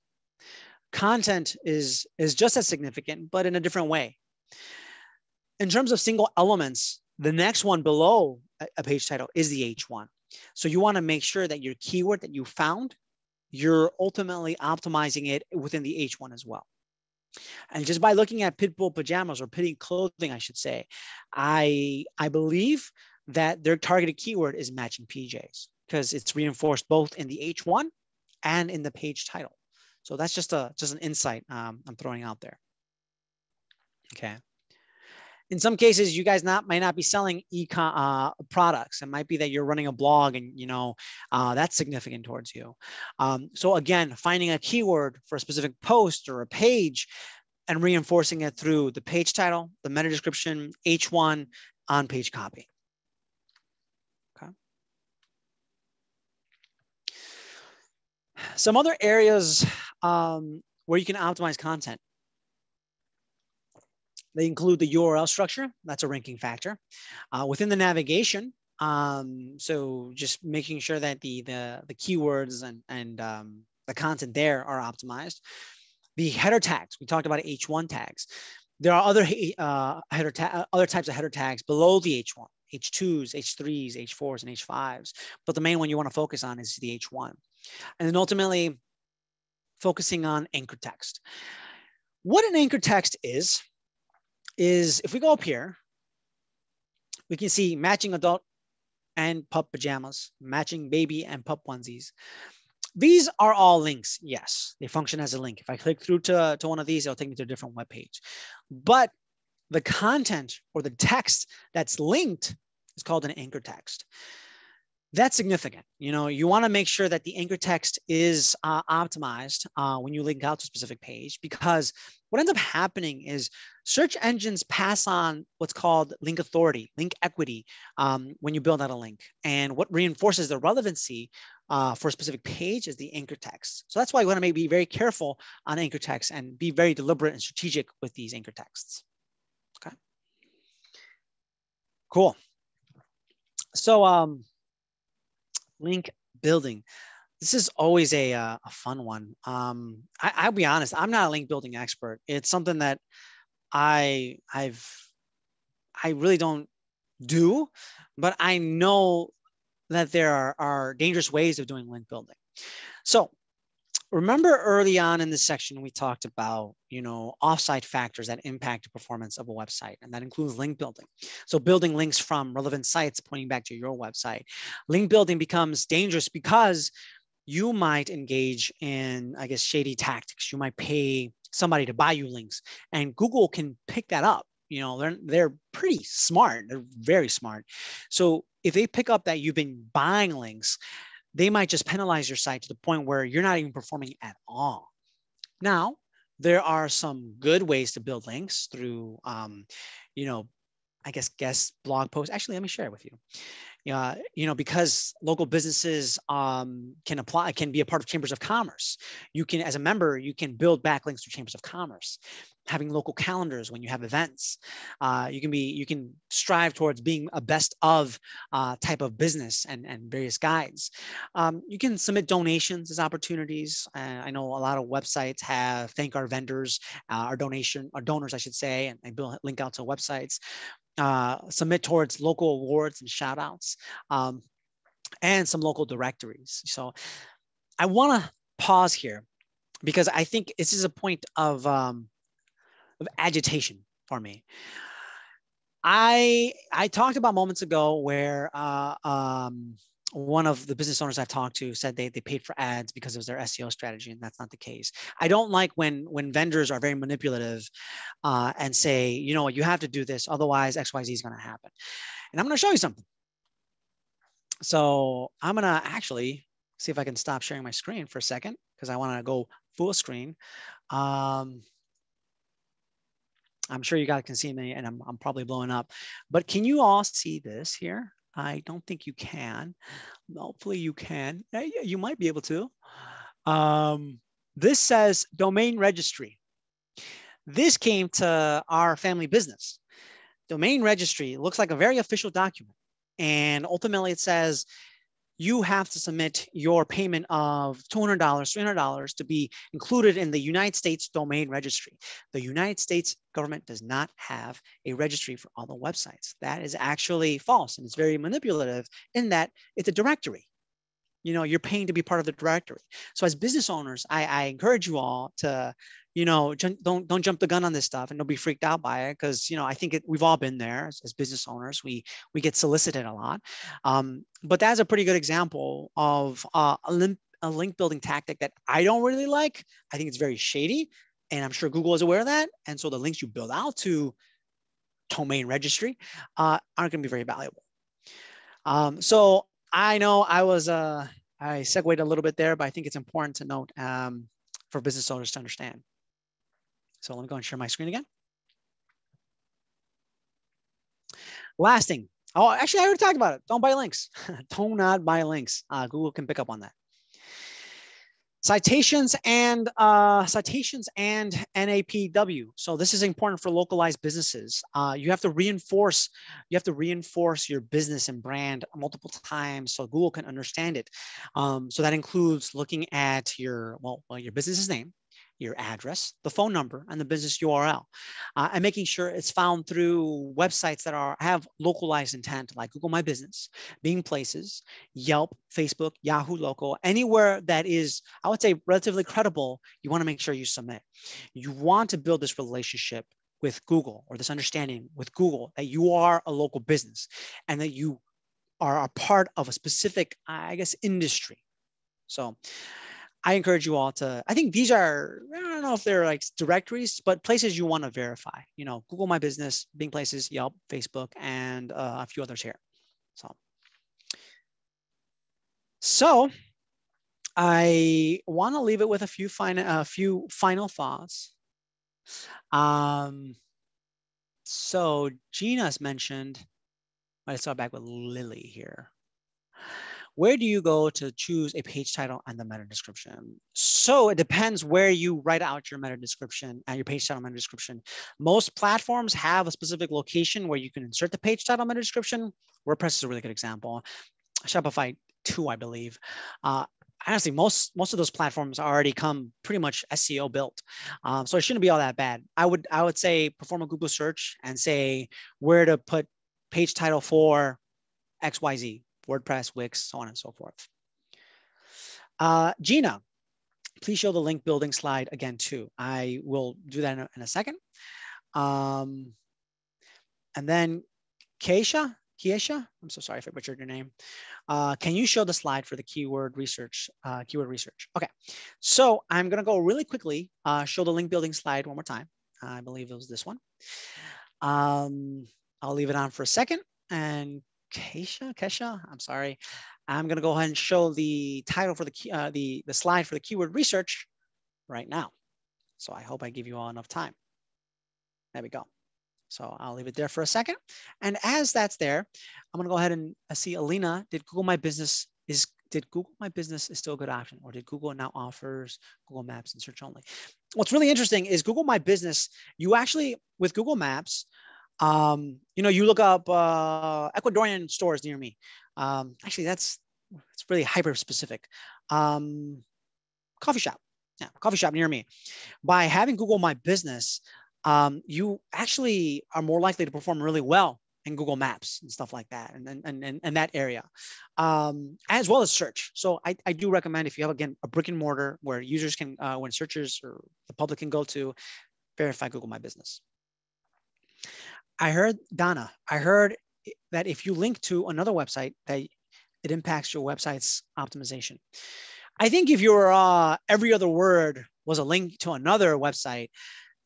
Content is, is just as significant, but in a different way. In terms of single elements, the next one below a page title is the H1. So you want to make sure that your keyword that you found you're ultimately optimizing it within the H1 as well. And just by looking at Pitbull pajamas or pitting clothing, I should say, I, I believe that their targeted keyword is matching PJs because it's reinforced both in the H1 and in the page title. So that's just a just an insight um, I'm throwing out there. Okay in some cases you guys not might not be selling e-com uh, products. It might be that you're running a blog and you know uh, that's significant towards you. Um, so again finding a keyword for a specific post or a page and reinforcing it through the page title the meta description h1 on page copy. Okay. Some other areas um, where you can optimize content they include the URL structure, that's a ranking factor. Uh, within the navigation, um, so just making sure that the, the, the keywords and, and um, the content there are optimized. The header tags, we talked about H1 tags. There are other, uh, header ta other types of header tags below the H1, H2s, H3s, H4s, and H5s. But the main one you want to focus on is the H1. And then ultimately, focusing on anchor text. What an anchor text is, is if we go up here, we can see matching adult and pup pajamas, matching baby and pup onesies. These are all links. Yes, they function as a link. If I click through to, to one of these, it'll take me to a different web page. But the content or the text that's linked is called an anchor text that's significant. You know, you want to make sure that the anchor text is uh, optimized uh, when you link out to a specific page because what ends up happening is search engines pass on what's called link authority, link equity um, when you build out a link. And what reinforces the relevancy uh, for a specific page is the anchor text. So that's why you want to be very careful on anchor text and be very deliberate and strategic with these anchor texts. Okay. Cool. So, um, link building. This is always a, uh, a fun one. Um, I, I'll be honest, I'm not a link building expert. It's something that I I've I really don't do, but I know that there are, are dangerous ways of doing link building. So remember early on in this section, we talked about, you know, offsite factors that impact the performance of a website, and that includes link building. So building links from relevant sites pointing back to your website. Link building becomes dangerous because you might engage in, I guess, shady tactics. You might pay somebody to buy you links, and Google can pick that up. You know, they're, they're pretty smart. They're very smart. So if they pick up that you've been buying links, they might just penalize your site to the point where you're not even performing at all. Now, there are some good ways to build links through, um, you know, I guess guest blog posts. Actually, let me share it with you. Uh, you know, because local businesses um, can apply, can be a part of chambers of commerce. You can, as a member, you can build backlinks to chambers of commerce. Having local calendars when you have events, uh, you can be, you can strive towards being a best of uh, type of business and and various guides. Um, you can submit donations as opportunities. I know a lot of websites have thank our vendors, uh, our donation, our donors, I should say, and they link out to websites uh, submit towards local awards and shout outs um, and some local directories. So I want to pause here because I think this is a point of, um, of agitation for me. I I talked about moments ago where uh, um, one of the business owners I've talked to said they, they paid for ads because it was their SEO strategy, and that's not the case. I don't like when when vendors are very manipulative uh, and say, you know, what, you have to do this, otherwise X Y Z is going to happen. And I'm going to show you something. So I'm to actually see if I can stop sharing my screen for a second because I want to go full screen. Um, I'm sure you guys can see me and I'm, I'm probably blowing up, but can you all see this here? I don't think you can. Hopefully you can. You might be able to. Um, this says domain registry. This came to our family business. Domain registry looks like a very official document. And ultimately it says you have to submit your payment of $200, $300 to be included in the United States domain registry. The United States government does not have a registry for all the websites. That is actually false and it's very manipulative in that it's a directory. You know, you're paying to be part of the directory. So as business owners, I, I encourage you all to you know, don't don't jump the gun on this stuff and don't be freaked out by it because you know I think it, we've all been there as, as, business owners. We we get solicited a lot, um, but that's a pretty good example of uh, a, link, a link building tactic that I don't really like. I think it's very shady, and I'm sure Google is aware of that. And so the links you build out to domain registry uh, aren't going to be very valuable. Um, so I know I was uh, I segued a little bit there, but I think it's important to note um, for business owners to understand. So let me go and share my screen again. Last thing. Oh, actually, I already talked about it. Don't buy links. Do not not buy links. Uh, Google can pick up on that. Citations and uh, citations and NAPW. So this is important for localized businesses. Uh, you have to reinforce you have to reinforce your business and brand multiple times so Google can understand it. Um, so that includes looking at your well, well your business's name, your address, the phone number, and the business URL, uh, and making sure it's found through websites that are have localized intent, like Google My Business, Bing Places, Yelp, Facebook, Yahoo Local, anywhere that is, I would say, relatively credible. You want to make sure you submit. You want to build this relationship with Google or this understanding with Google that you are a local business and that you are a part of a specific, I guess, industry. So I encourage you all to, I think these are, I don't know if they're like directories, but places you want to verify, you know, Google My Business, Bing Places, Yelp, Facebook, and uh, a few others here. So, so I want to leave it with a few final, a few final thoughts. Um, so Gina's mentioned, let's start back with Lily here where do you go to choose a page title and the meta description? So it depends where you write out your meta description and your page title meta description. Most platforms have a specific location where you can insert the page title meta description. WordPress is a really good example. Shopify too, I believe. Uh, honestly, most most of those platforms already come pretty much SEO built, um, so it shouldn't be all that bad. I would I would say perform a Google search and say where to put page title for X Y Z WordPress, Wix, so on and so forth. Uh, Gina, please show the link building slide again too. I will do that in a, in a second. Um, and then Keisha, Keisha, I'm so sorry if I butchered your name. Uh, can you show the slide for the keyword research, uh, keyword research? Okay, so I'm gonna go really quickly, uh, show the link building slide one more time. I believe it was this one. Um, I'll leave it on for a second and Kesha, Kesha, I'm sorry. I'm gonna go ahead and show the title for the, uh, the, the slide for the keyword research right now. So I hope I give you all enough time. There we go. So I'll leave it there for a second. And as that's there, I'm gonna go ahead and uh, see Alina, did Google My Business is, did Google My Business is still a good option or did Google now offers Google Maps and search only? What's really interesting is Google My Business, you actually, with Google Maps, um, you know, you look up uh, Ecuadorian stores near me. Um, actually, that's it's really hyper specific. Um, coffee shop, yeah, coffee shop near me. By having Google My Business, um, you actually are more likely to perform really well in Google Maps and stuff like that, and and and, and that area, um, as well as search. So I, I do recommend if you have again a brick and mortar where users can, uh, when searchers or the public can go to, verify Google My Business. I heard Donna. I heard that if you link to another website, that it impacts your website's optimization. I think if your uh, every other word was a link to another website,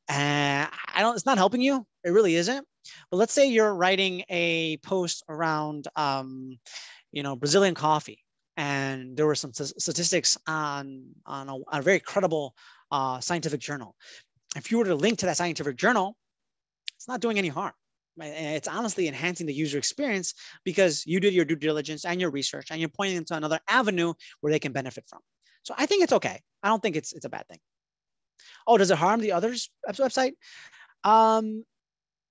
and I don't, it's not helping you. It really isn't. But let's say you're writing a post around, um, you know, Brazilian coffee, and there were some statistics on on a, a very credible uh, scientific journal. If you were to link to that scientific journal, it's not doing any harm. It's honestly enhancing the user experience because you did your due diligence and your research, and you're pointing them to another avenue where they can benefit from. So I think it's okay. I don't think it's it's a bad thing. Oh, does it harm the others website? Um,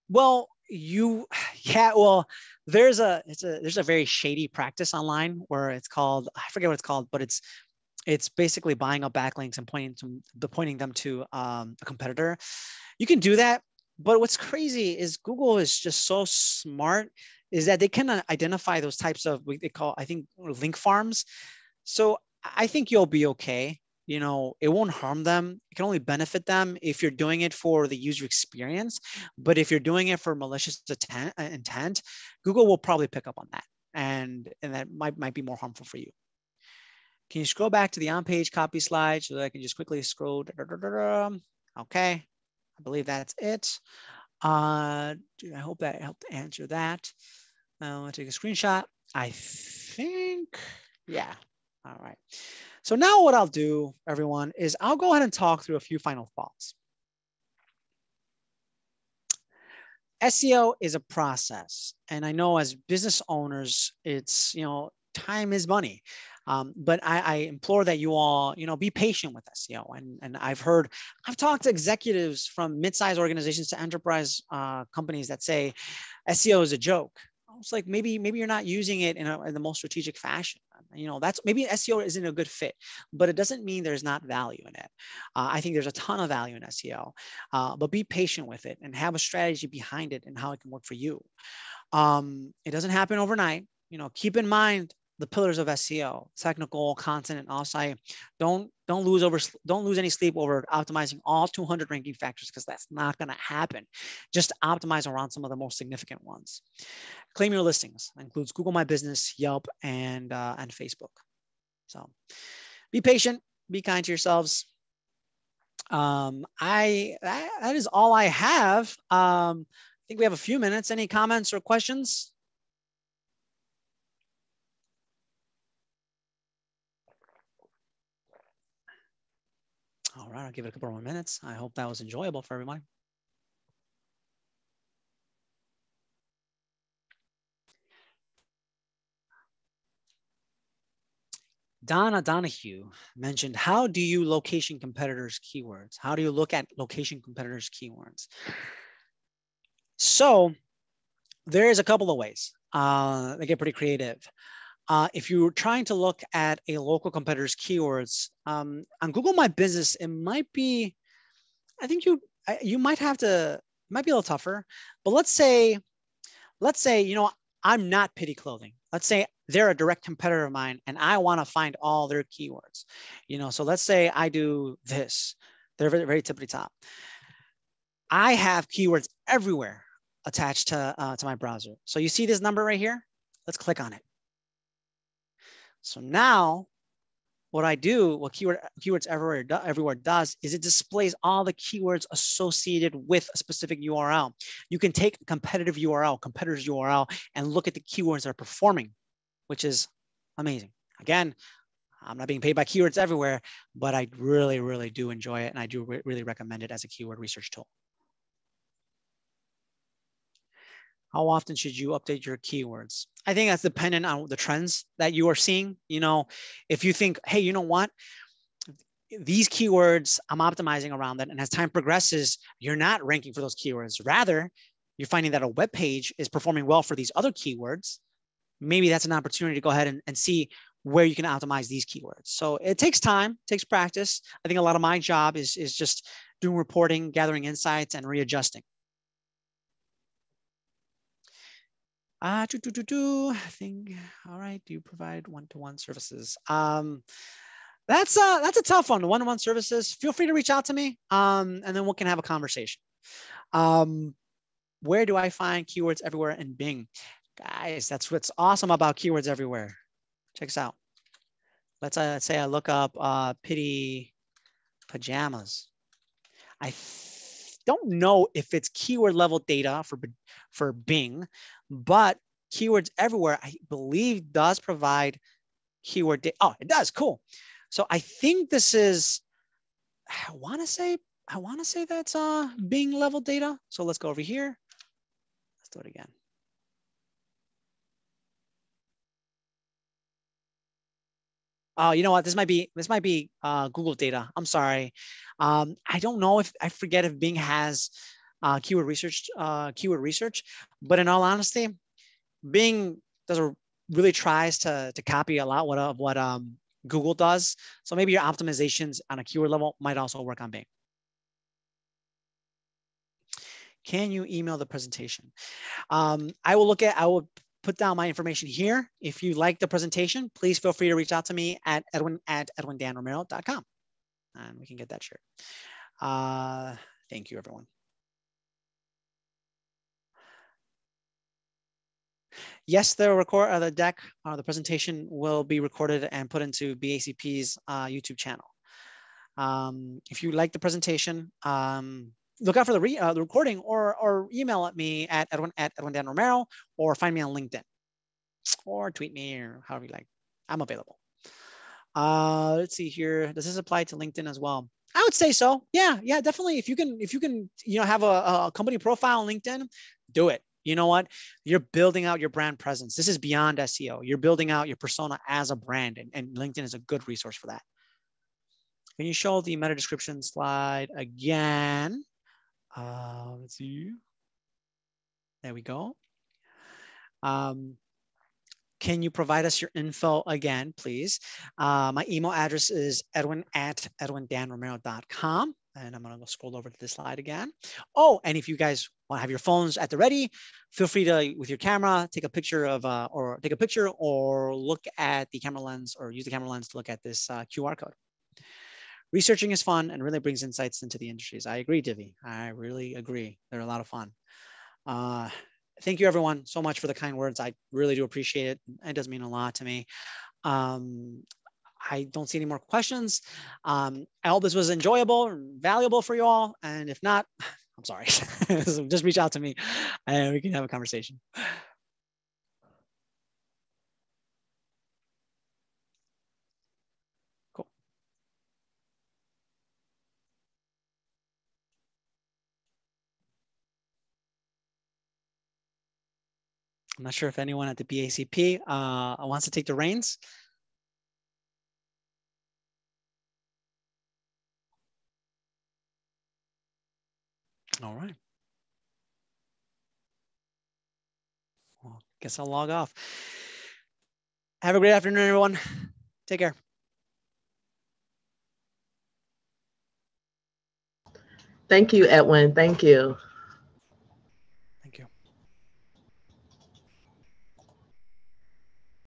well, you, yeah, well, there's a, it's a, there's a very shady practice online where it's called, I forget what it's called, but it's, it's basically buying up backlinks and pointing to pointing them to um, a competitor. You can do that, but what's crazy is Google is just so smart is that they can identify those types of what they call I think link farms. So I think you'll be okay. You know it won't harm them. It can only benefit them if you're doing it for the user experience. But if you're doing it for malicious uh, intent google will probably pick up on that. And and that might might be more harmful for you. Can you scroll back to the on-page copy slide so that i can just quickly scroll? Da, da, da, okay i believe that's it uh i hope that helped answer that uh, i'll take a screenshot i think yeah all right so now what I'll do, everyone, is I'll go ahead and talk through a few final thoughts. SEO is a process. And I know as business owners, it's, you know, time is money. Um, but I, I, implore that you all, you know, be patient with SEO. And, and I've heard, I've talked to executives from mid-sized organizations to enterprise uh, companies that say SEO is a joke. It's like, maybe, maybe you're not using it in, a, in the most strategic fashion you know that's maybe seo isn't a good fit but it doesn't mean there's not value in it uh, i think there's a ton of value in seo uh, but be patient with it and have a strategy behind it and how it can work for you um, it doesn't happen overnight you know keep in mind the pillars of SEO, technical, content, and offsite. Don't don't lose over don't lose any sleep over optimizing all 200 ranking factors because that's not going to happen. Just optimize around some of the most significant ones. Claim your listings that includes Google My Business, Yelp, and uh, and Facebook. So be patient, be kind to yourselves. Um, I that, that is all I have. Um, I think we have a few minutes. Any comments or questions? All right, I'll give it a couple more minutes. I hope that was enjoyable for everyone. Donna Donahue mentioned, how do you location competitors keywords? How do you look at location competitors keywords? So there's a couple of ways. Uh, they get pretty creative. Uh, if you're trying to look at a local competitor's keywords um, on Google My Business, it might be, I think you you might have to, might be a little tougher. But let's say, let's say you know I'm not Pitti Clothing. Let's say they're a direct competitor of mine, and I want to find all their keywords. You know, so let's say I do this. They're very, very tippity top. I have keywords everywhere attached to uh, to my browser. So you see this number right here? Let's click on it. So now what I do, what keyword, Keywords Everywhere, Everywhere does is it displays all the keywords associated with a specific URL. You can take a competitive URL, competitor's URL, and look at the keywords that are performing, which is amazing. Again, I'm not being paid by Keywords Everywhere, but I really, really do enjoy it. And I do re really recommend it as a keyword research tool. How often should you update your keywords? I think that's dependent on the trends that you are seeing. You know, if you think, hey, you know what? These keywords, I'm optimizing around that. And as time progresses, you're not ranking for those keywords. Rather, you're finding that a web page is performing well for these other keywords. Maybe that's an opportunity to go ahead and, and see where you can optimize these keywords. So it takes time, takes practice. I think a lot of my job is, is just doing reporting, gathering insights, and readjusting. Uh, do, do, do, do. I think, all right, do you provide one-to-one services? Um, that's, uh, that's a tough one, one-to-one services. Feel free to reach out to me um, and then we can have a conversation. Um, where do I find keywords everywhere in Bing? Guys, that's what's awesome about keywords everywhere. Check this out. Let's uh, say I look up uh, pity pajamas. I don't know if it's keyword level data for, for Bing, but keywords everywhere, I believe does provide keyword data. Oh, it does, cool. So I think this is, I wanna say, I wanna say that's uh, Bing level data. So let's go over here. Let's do it again. Oh, you know what? This might be this might be uh, Google data. I'm sorry. Um, I don't know if I forget if Bing has uh, keyword research, uh, keyword research, but in all honesty, Bing does a, really tries to to copy a lot what of what um, Google does. So maybe your optimizations on a keyword level might also work on Bing. Can you email the presentation? Um, I will look at, I will put down my information here. If you like the presentation, please feel free to reach out to me at edwin at edwindanromero.com and we can get that shared. Uh, thank you, everyone. Yes, the record, uh, the deck, uh, the presentation will be recorded and put into BACP's uh, YouTube channel. Um, if you like the presentation, um, look out for the, re, uh, the recording or, or email at me at Edwin at Edwin Dan Romero or find me on LinkedIn or tweet me or however you like. I'm available. Uh, let's see here. Does this apply to LinkedIn as well? I would say so. Yeah, yeah, definitely. If you can, if you can, you know, have a, a company profile on LinkedIn, do it. You know what? You're building out your brand presence. This is beyond SEO. You're building out your persona as a brand, and, and LinkedIn is a good resource for that. Can you show the meta description slide again? Uh, let's see. There we go. Um, can you provide us your info again, please? Uh, my email address is edwin at edwindanromero.com. And I'm gonna go scroll over to this slide again. Oh, and if you guys want to have your phones at the ready, feel free to, with your camera, take a picture of, uh, or take a picture or look at the camera lens or use the camera lens to look at this uh, QR code. Researching is fun and really brings insights into the industries. I agree, Divi. I really agree. They're a lot of fun. Uh, thank you everyone so much for the kind words. I really do appreciate it. It does mean a lot to me. Um, I don't see any more questions. Um, I hope this was enjoyable and valuable for you all. And if not, I'm sorry. Just reach out to me and we can have a conversation. Cool. I'm not sure if anyone at the BACP uh, wants to take the reins. All right. Well, guess I'll log off. Have a great afternoon, everyone. Take care. Thank you, Edwin. Thank you.